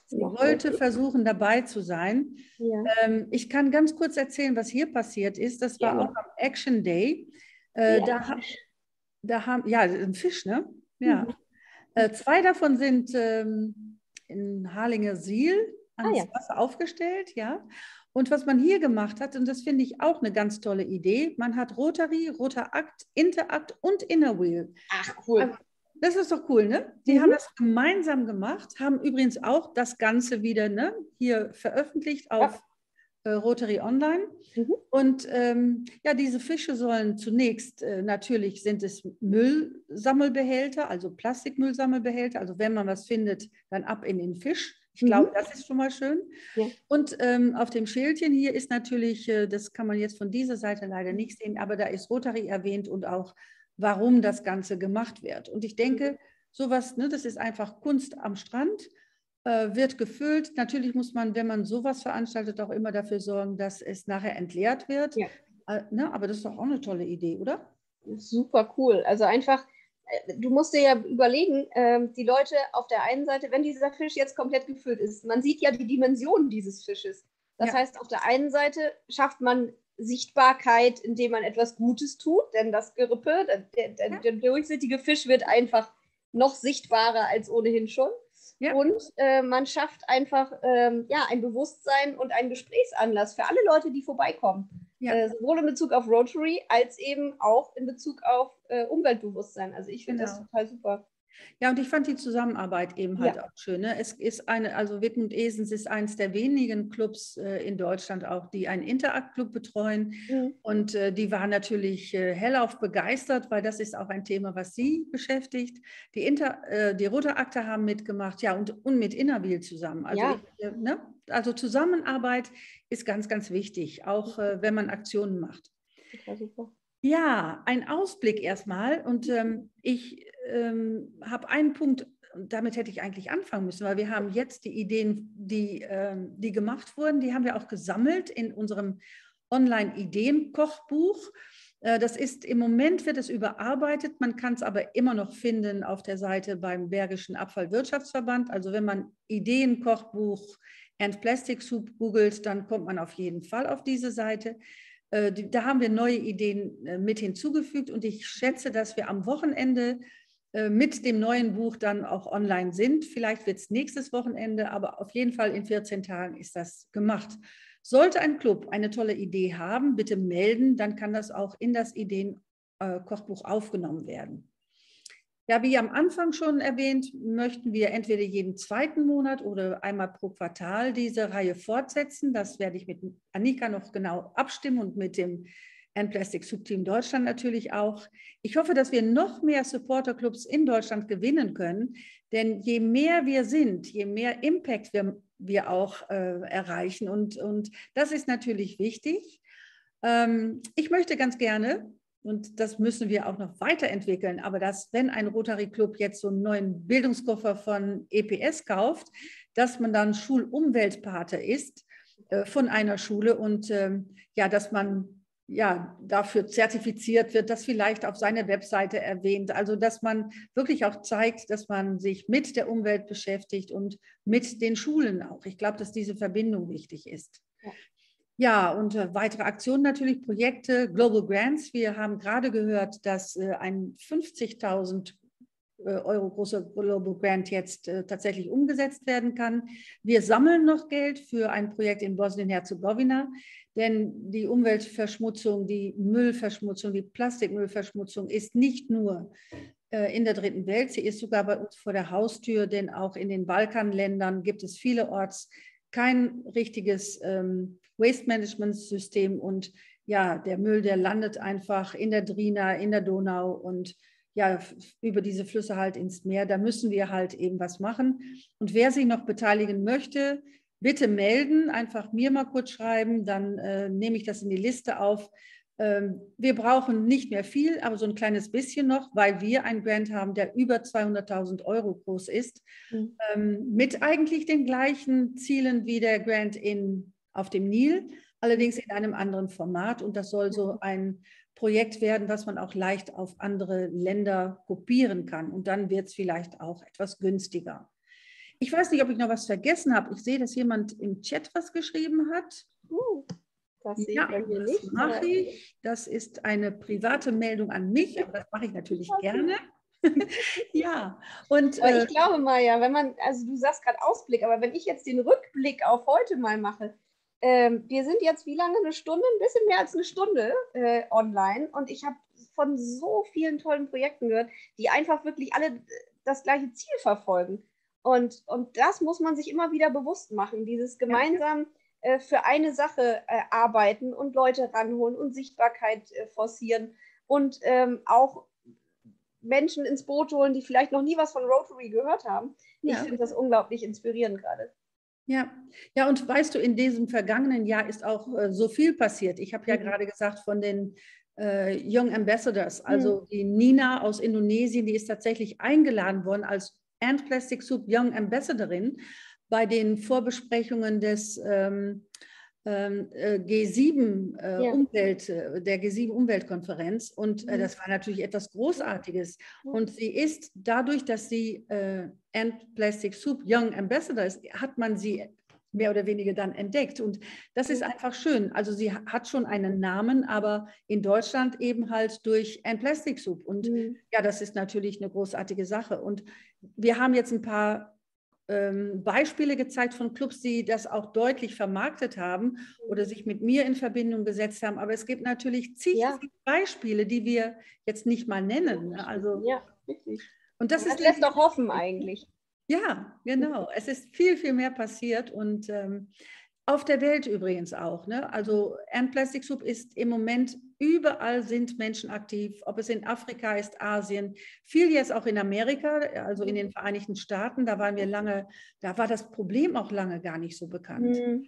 [SPEAKER 1] Sie wollte versuchen, dabei zu sein. Ja. Ähm, ich kann ganz kurz erzählen, was hier passiert ist. Das war ja. auch am Action Day. Äh, ja. da, da haben, ja, ein Fisch, ne? Ja. Mhm. Äh, zwei davon sind ähm, in Harlinger-Siel ans ah, ja. Wasser aufgestellt, ja. Und was man hier gemacht hat, und das finde ich auch eine ganz tolle Idee, man hat Rotary, Roter Akt, Interakt und Inner Wheel.
[SPEAKER 2] Ach, cool. Also,
[SPEAKER 1] das ist doch cool, ne? Die mhm. haben das gemeinsam gemacht, haben übrigens auch das Ganze wieder ne, hier veröffentlicht auf ja. äh, Rotary Online. Mhm. Und ähm, ja, diese Fische sollen zunächst, äh, natürlich sind es Müllsammelbehälter, also Plastikmüllsammelbehälter. Also wenn man was findet, dann ab in den Fisch. Ich glaube, mhm. das ist schon mal schön. Ja. Und ähm, auf dem Schildchen hier ist natürlich, äh, das kann man jetzt von dieser Seite leider nicht sehen, aber da ist Rotary erwähnt und auch, warum das Ganze gemacht wird. Und ich denke, sowas, ne, das ist einfach Kunst am Strand, äh, wird gefüllt. Natürlich muss man, wenn man sowas veranstaltet, auch immer dafür sorgen, dass es nachher entleert wird. Ja. Äh, ne, aber das ist doch auch eine tolle Idee, oder?
[SPEAKER 2] Super cool. Also einfach du musst dir ja überlegen, äh, die Leute auf der einen Seite, wenn dieser Fisch jetzt komplett gefüllt ist, man sieht ja die Dimensionen dieses Fisches. Das ja. heißt, auf der einen Seite schafft man Sichtbarkeit, indem man etwas Gutes tut, denn das Gerippe, der, der, der durchsichtige Fisch wird einfach noch sichtbarer als ohnehin schon. Ja. Und äh, man schafft einfach ähm, ja, ein Bewusstsein und einen Gesprächsanlass für alle Leute, die vorbeikommen. Ja. Äh, sowohl in Bezug auf Rotary als eben auch in Bezug auf äh, Umweltbewusstsein. Also ich finde genau. das total super.
[SPEAKER 1] Ja, und ich fand die Zusammenarbeit eben halt ja. auch schön. Ne? Es ist eine, also Wittmund Esens ist eines der wenigen Clubs äh, in Deutschland auch, die einen Interact-Club betreuen. Mhm. Und äh, die waren natürlich äh, hellauf begeistert, weil das ist auch ein Thema, was sie beschäftigt. Die, Inter, äh, die Rote Akte haben mitgemacht, ja, und, und mit Innerwil zusammen. Also, ja. ich, äh, ne? also Zusammenarbeit ist ganz, ganz wichtig, auch äh, wenn man Aktionen macht. Super, super. Ja, ein Ausblick erstmal. Und ähm, ich ähm, habe einen Punkt, damit hätte ich eigentlich anfangen müssen, weil wir haben jetzt die Ideen, die, ähm, die gemacht wurden, die haben wir auch gesammelt in unserem Online-Ideen-Kochbuch. Äh, das ist im Moment wird es überarbeitet, man kann es aber immer noch finden auf der Seite beim Bergischen Abfallwirtschaftsverband. Also wenn man Ideenkochbuch and Plastic Soup googelt, dann kommt man auf jeden Fall auf diese Seite. Äh, da haben wir neue Ideen äh, mit hinzugefügt und ich schätze, dass wir am Wochenende mit dem neuen Buch dann auch online sind. Vielleicht wird es nächstes Wochenende, aber auf jeden Fall in 14 Tagen ist das gemacht. Sollte ein Club eine tolle Idee haben, bitte melden, dann kann das auch in das Ideenkochbuch aufgenommen werden. Ja, wie am Anfang schon erwähnt, möchten wir entweder jeden zweiten Monat oder einmal pro Quartal diese Reihe fortsetzen. Das werde ich mit Annika noch genau abstimmen und mit dem and Plastic Subteam Deutschland natürlich auch. Ich hoffe, dass wir noch mehr Supporterclubs in Deutschland gewinnen können, denn je mehr wir sind, je mehr Impact wir, wir auch äh, erreichen und, und das ist natürlich wichtig. Ähm, ich möchte ganz gerne, und das müssen wir auch noch weiterentwickeln, aber dass, wenn ein Rotary Club jetzt so einen neuen Bildungskoffer von EPS kauft, dass man dann Schulumweltpate ist äh, von einer Schule und ähm, ja, dass man ja, dafür zertifiziert wird, das vielleicht auf seiner Webseite erwähnt. Also, dass man wirklich auch zeigt, dass man sich mit der Umwelt beschäftigt und mit den Schulen auch. Ich glaube, dass diese Verbindung wichtig ist. Ja. Ja, und äh, weitere Aktionen natürlich, Projekte, Global Grants. Wir haben gerade gehört, dass äh, ein 50.000 äh, Euro großer Global Grant jetzt äh, tatsächlich umgesetzt werden kann. Wir sammeln noch Geld für ein Projekt in Bosnien-Herzegowina. Denn die Umweltverschmutzung, die Müllverschmutzung, die Plastikmüllverschmutzung ist nicht nur äh, in der dritten Welt, sie ist sogar bei uns vor der Haustür, denn auch in den Balkanländern gibt es vielerorts kein richtiges ähm, Waste-Management-System und ja, der Müll, der landet einfach in der Drina, in der Donau und ja, über diese Flüsse halt ins Meer. Da müssen wir halt eben was machen. Und wer sich noch beteiligen möchte, bitte melden, einfach mir mal kurz schreiben, dann äh, nehme ich das in die Liste auf. Ähm, wir brauchen nicht mehr viel, aber so ein kleines bisschen noch, weil wir einen Grant haben, der über 200.000 Euro groß ist, mhm. ähm, mit eigentlich den gleichen Zielen wie der Grant in, auf dem Nil, allerdings in einem anderen Format. Und das soll so ein Projekt werden, was man auch leicht auf andere Länder kopieren kann. Und dann wird es vielleicht auch etwas günstiger. Ich weiß nicht, ob ich noch was vergessen habe. Ich sehe, dass jemand im Chat was geschrieben hat. Uh, das sehe ja, hier nicht. Das mache ich. Das ist eine private Meldung an mich, aber das mache ich natürlich gerne. ja, und
[SPEAKER 2] aber ich äh, glaube mal, ja, wenn man, also du sagst gerade Ausblick, aber wenn ich jetzt den Rückblick auf heute mal mache, ähm, wir sind jetzt wie lange eine Stunde, ein bisschen mehr als eine Stunde äh, online und ich habe von so vielen tollen Projekten gehört, die einfach wirklich alle das gleiche Ziel verfolgen. Und, und das muss man sich immer wieder bewusst machen, dieses gemeinsam äh, für eine Sache äh, arbeiten und Leute ranholen und Sichtbarkeit äh, forcieren und ähm, auch Menschen ins Boot holen, die vielleicht noch nie was von Rotary gehört haben. Ja. Ich finde das unglaublich inspirierend gerade.
[SPEAKER 1] Ja, ja, und weißt du, in diesem vergangenen Jahr ist auch äh, so viel passiert. Ich habe ja mhm. gerade gesagt von den äh, Young Ambassadors, also mhm. die Nina aus Indonesien, die ist tatsächlich eingeladen worden als and Plastic Soup Young Ambassadorin bei den Vorbesprechungen des, ähm, ähm, äh, G7 äh, ja. Umwelt, äh, der G7 Umweltkonferenz und äh, mhm. das war natürlich etwas Großartiges. Und sie ist dadurch, dass sie äh, End Plastic Soup Young Ambassador ist, hat man sie mehr oder weniger dann entdeckt. Und das ist einfach schön. Also sie hat schon einen Namen, aber in Deutschland eben halt durch End Plastic Soup. Und mhm. ja, das ist natürlich eine großartige Sache. Und wir haben jetzt ein paar ähm, Beispiele gezeigt von Clubs, die das auch deutlich vermarktet haben oder sich mit mir in Verbindung gesetzt haben. Aber es gibt natürlich zig ja. Beispiele, die wir jetzt nicht mal nennen. Ne? Also,
[SPEAKER 2] ja, richtig.
[SPEAKER 1] Und das, das ist
[SPEAKER 2] lässt doch hoffen eigentlich.
[SPEAKER 1] Ja, genau. Es ist viel, viel mehr passiert und ähm, auf der Welt übrigens auch. Ne? Also End Plastic Soup ist im Moment überall sind Menschen aktiv, ob es in Afrika ist, Asien, viel jetzt auch in Amerika, also in den Vereinigten Staaten. Da waren wir lange, da war das Problem auch lange gar nicht so bekannt. Mhm.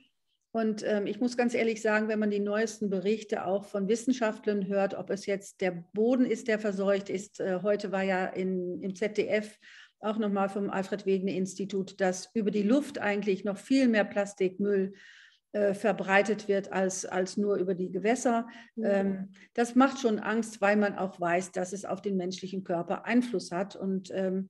[SPEAKER 1] Und ähm, ich muss ganz ehrlich sagen, wenn man die neuesten Berichte auch von Wissenschaftlern hört, ob es jetzt der Boden ist, der verseucht ist, äh, heute war ja in, im ZDF auch nochmal vom Alfred Wegener Institut, dass über die Luft eigentlich noch viel mehr Plastikmüll äh, verbreitet wird als, als nur über die Gewässer. Mhm. Ähm, das macht schon Angst, weil man auch weiß, dass es auf den menschlichen Körper Einfluss hat und ähm,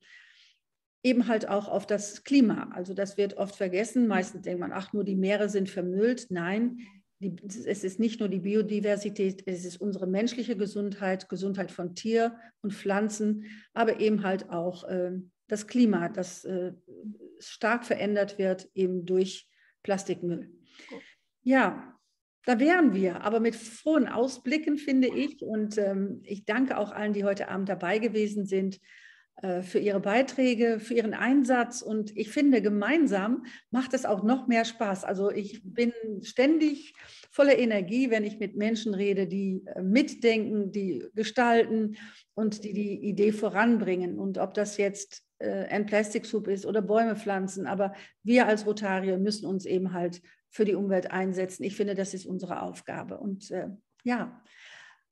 [SPEAKER 1] eben halt auch auf das Klima. Also das wird oft vergessen. Meistens denkt man, ach, nur die Meere sind vermüllt. Nein, die, es ist nicht nur die Biodiversität, es ist unsere menschliche Gesundheit, Gesundheit von Tier und Pflanzen, aber eben halt auch äh, das Klima, das äh, stark verändert wird eben durch Plastikmüll. Ja, da wären wir, aber mit frohen Ausblicken, finde ich. Und ähm, ich danke auch allen, die heute Abend dabei gewesen sind, äh, für ihre Beiträge, für ihren Einsatz. Und ich finde, gemeinsam macht es auch noch mehr Spaß. Also ich bin ständig voller Energie, wenn ich mit Menschen rede, die äh, mitdenken, die gestalten und die die Idee voranbringen. Und ob das jetzt äh, ein Plastic Soup ist oder Bäume pflanzen. Aber wir als Rotarier müssen uns eben halt für die Umwelt einsetzen. Ich finde, das ist unsere Aufgabe. Und äh, ja,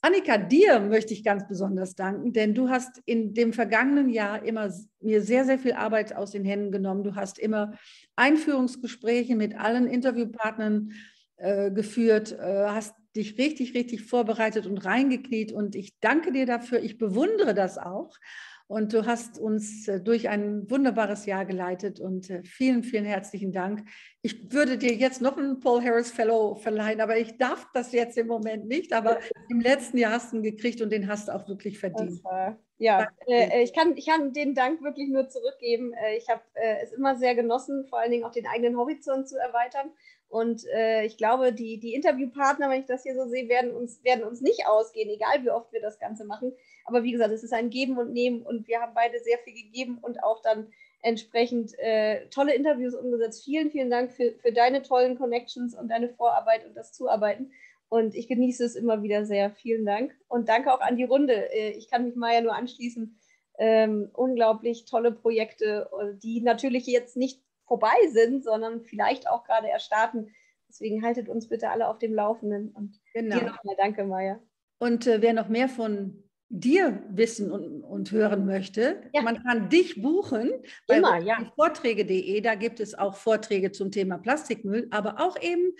[SPEAKER 1] Annika, dir möchte ich ganz besonders danken, denn du hast in dem vergangenen Jahr immer mir sehr, sehr viel Arbeit aus den Händen genommen. Du hast immer Einführungsgespräche mit allen Interviewpartnern äh, geführt, äh, hast dich richtig, richtig vorbereitet und reingekniet. Und ich danke dir dafür. Ich bewundere das auch. Und du hast uns äh, durch ein wunderbares Jahr geleitet und äh, vielen, vielen herzlichen Dank. Ich würde dir jetzt noch einen Paul Harris Fellow verleihen, aber ich darf das jetzt im Moment nicht. Aber im letzten Jahr hast du ihn gekriegt und den hast du auch wirklich verdient.
[SPEAKER 2] War, ja, äh, ich, kann, ich kann den Dank wirklich nur zurückgeben. Äh, ich habe äh, es immer sehr genossen, vor allen Dingen auch den eigenen Horizont zu erweitern. Und äh, ich glaube, die, die Interviewpartner, wenn ich das hier so sehe, werden uns, werden uns nicht ausgehen, egal wie oft wir das Ganze machen. Aber wie gesagt, es ist ein Geben und Nehmen und wir haben beide sehr viel gegeben und auch dann entsprechend äh, tolle Interviews umgesetzt. Vielen, vielen Dank für, für deine tollen Connections und deine Vorarbeit und das Zuarbeiten. Und ich genieße es immer wieder sehr. Vielen Dank. Und danke auch an die Runde. Äh, ich kann mich Maja nur anschließen. Ähm, unglaublich tolle Projekte, die natürlich jetzt nicht vorbei sind, sondern vielleicht auch gerade erst starten. Deswegen haltet uns bitte alle auf dem Laufenden. Und genau. dir nochmal danke, Maja.
[SPEAKER 1] Und äh, wer noch mehr von dir wissen und, und hören möchte, ja. man kann dich buchen bei Immer, ja. Vorträge.de. Da gibt es auch Vorträge zum Thema Plastikmüll, aber auch eben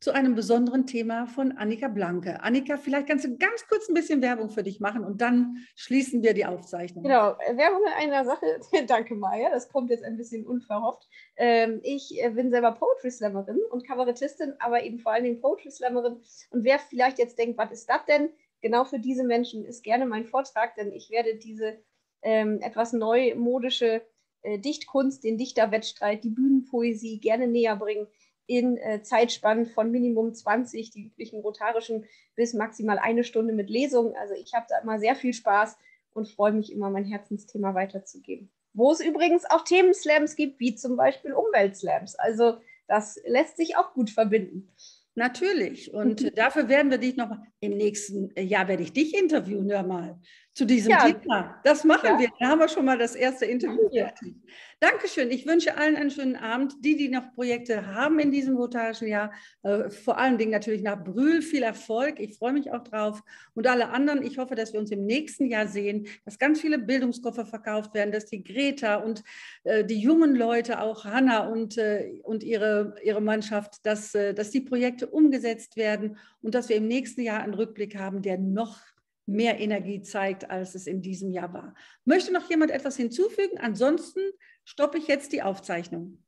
[SPEAKER 1] zu einem besonderen Thema von Annika Blanke. Annika, vielleicht kannst du ganz kurz ein bisschen Werbung für dich machen und dann schließen wir die Aufzeichnung.
[SPEAKER 2] Genau, Werbung in einer Sache. Danke, Maya. Das kommt jetzt ein bisschen unverhofft. Ähm, ich äh, bin selber Poetry Slammerin und Kabarettistin, aber eben vor allen Dingen Poetry Slammerin. Und wer vielleicht jetzt denkt, was ist das denn? Genau für diese Menschen ist gerne mein Vortrag, denn ich werde diese ähm, etwas neumodische äh, Dichtkunst, den Dichterwettstreit, die Bühnenpoesie gerne näher bringen in äh, Zeitspannen von Minimum 20, die üblichen rotarischen, bis maximal eine Stunde mit Lesungen. Also ich habe da immer sehr viel Spaß und freue mich immer, mein Herzensthema weiterzugeben. Wo es übrigens auch Themenslams gibt, wie zum Beispiel Umweltslams. Also das lässt sich auch gut verbinden.
[SPEAKER 1] Natürlich. Und dafür werden wir dich noch im nächsten Jahr werde ich dich interviewen, hör mal. Zu diesem ja. Thema. Das machen ja. wir. Da haben wir schon mal das erste Interview fertig. Dankeschön. Ich wünsche allen einen schönen Abend. Die, die noch Projekte haben in diesem rotarischen Jahr, äh, vor allen Dingen natürlich nach Brühl, viel Erfolg. Ich freue mich auch drauf. Und alle anderen, ich hoffe, dass wir uns im nächsten Jahr sehen, dass ganz viele Bildungskoffer verkauft werden, dass die Greta und äh, die jungen Leute, auch Hanna und, äh, und ihre, ihre Mannschaft, dass, dass die Projekte umgesetzt werden und dass wir im nächsten Jahr einen Rückblick haben, der noch mehr Energie zeigt, als es in diesem Jahr war. Möchte noch jemand etwas hinzufügen? Ansonsten stoppe ich jetzt die Aufzeichnung.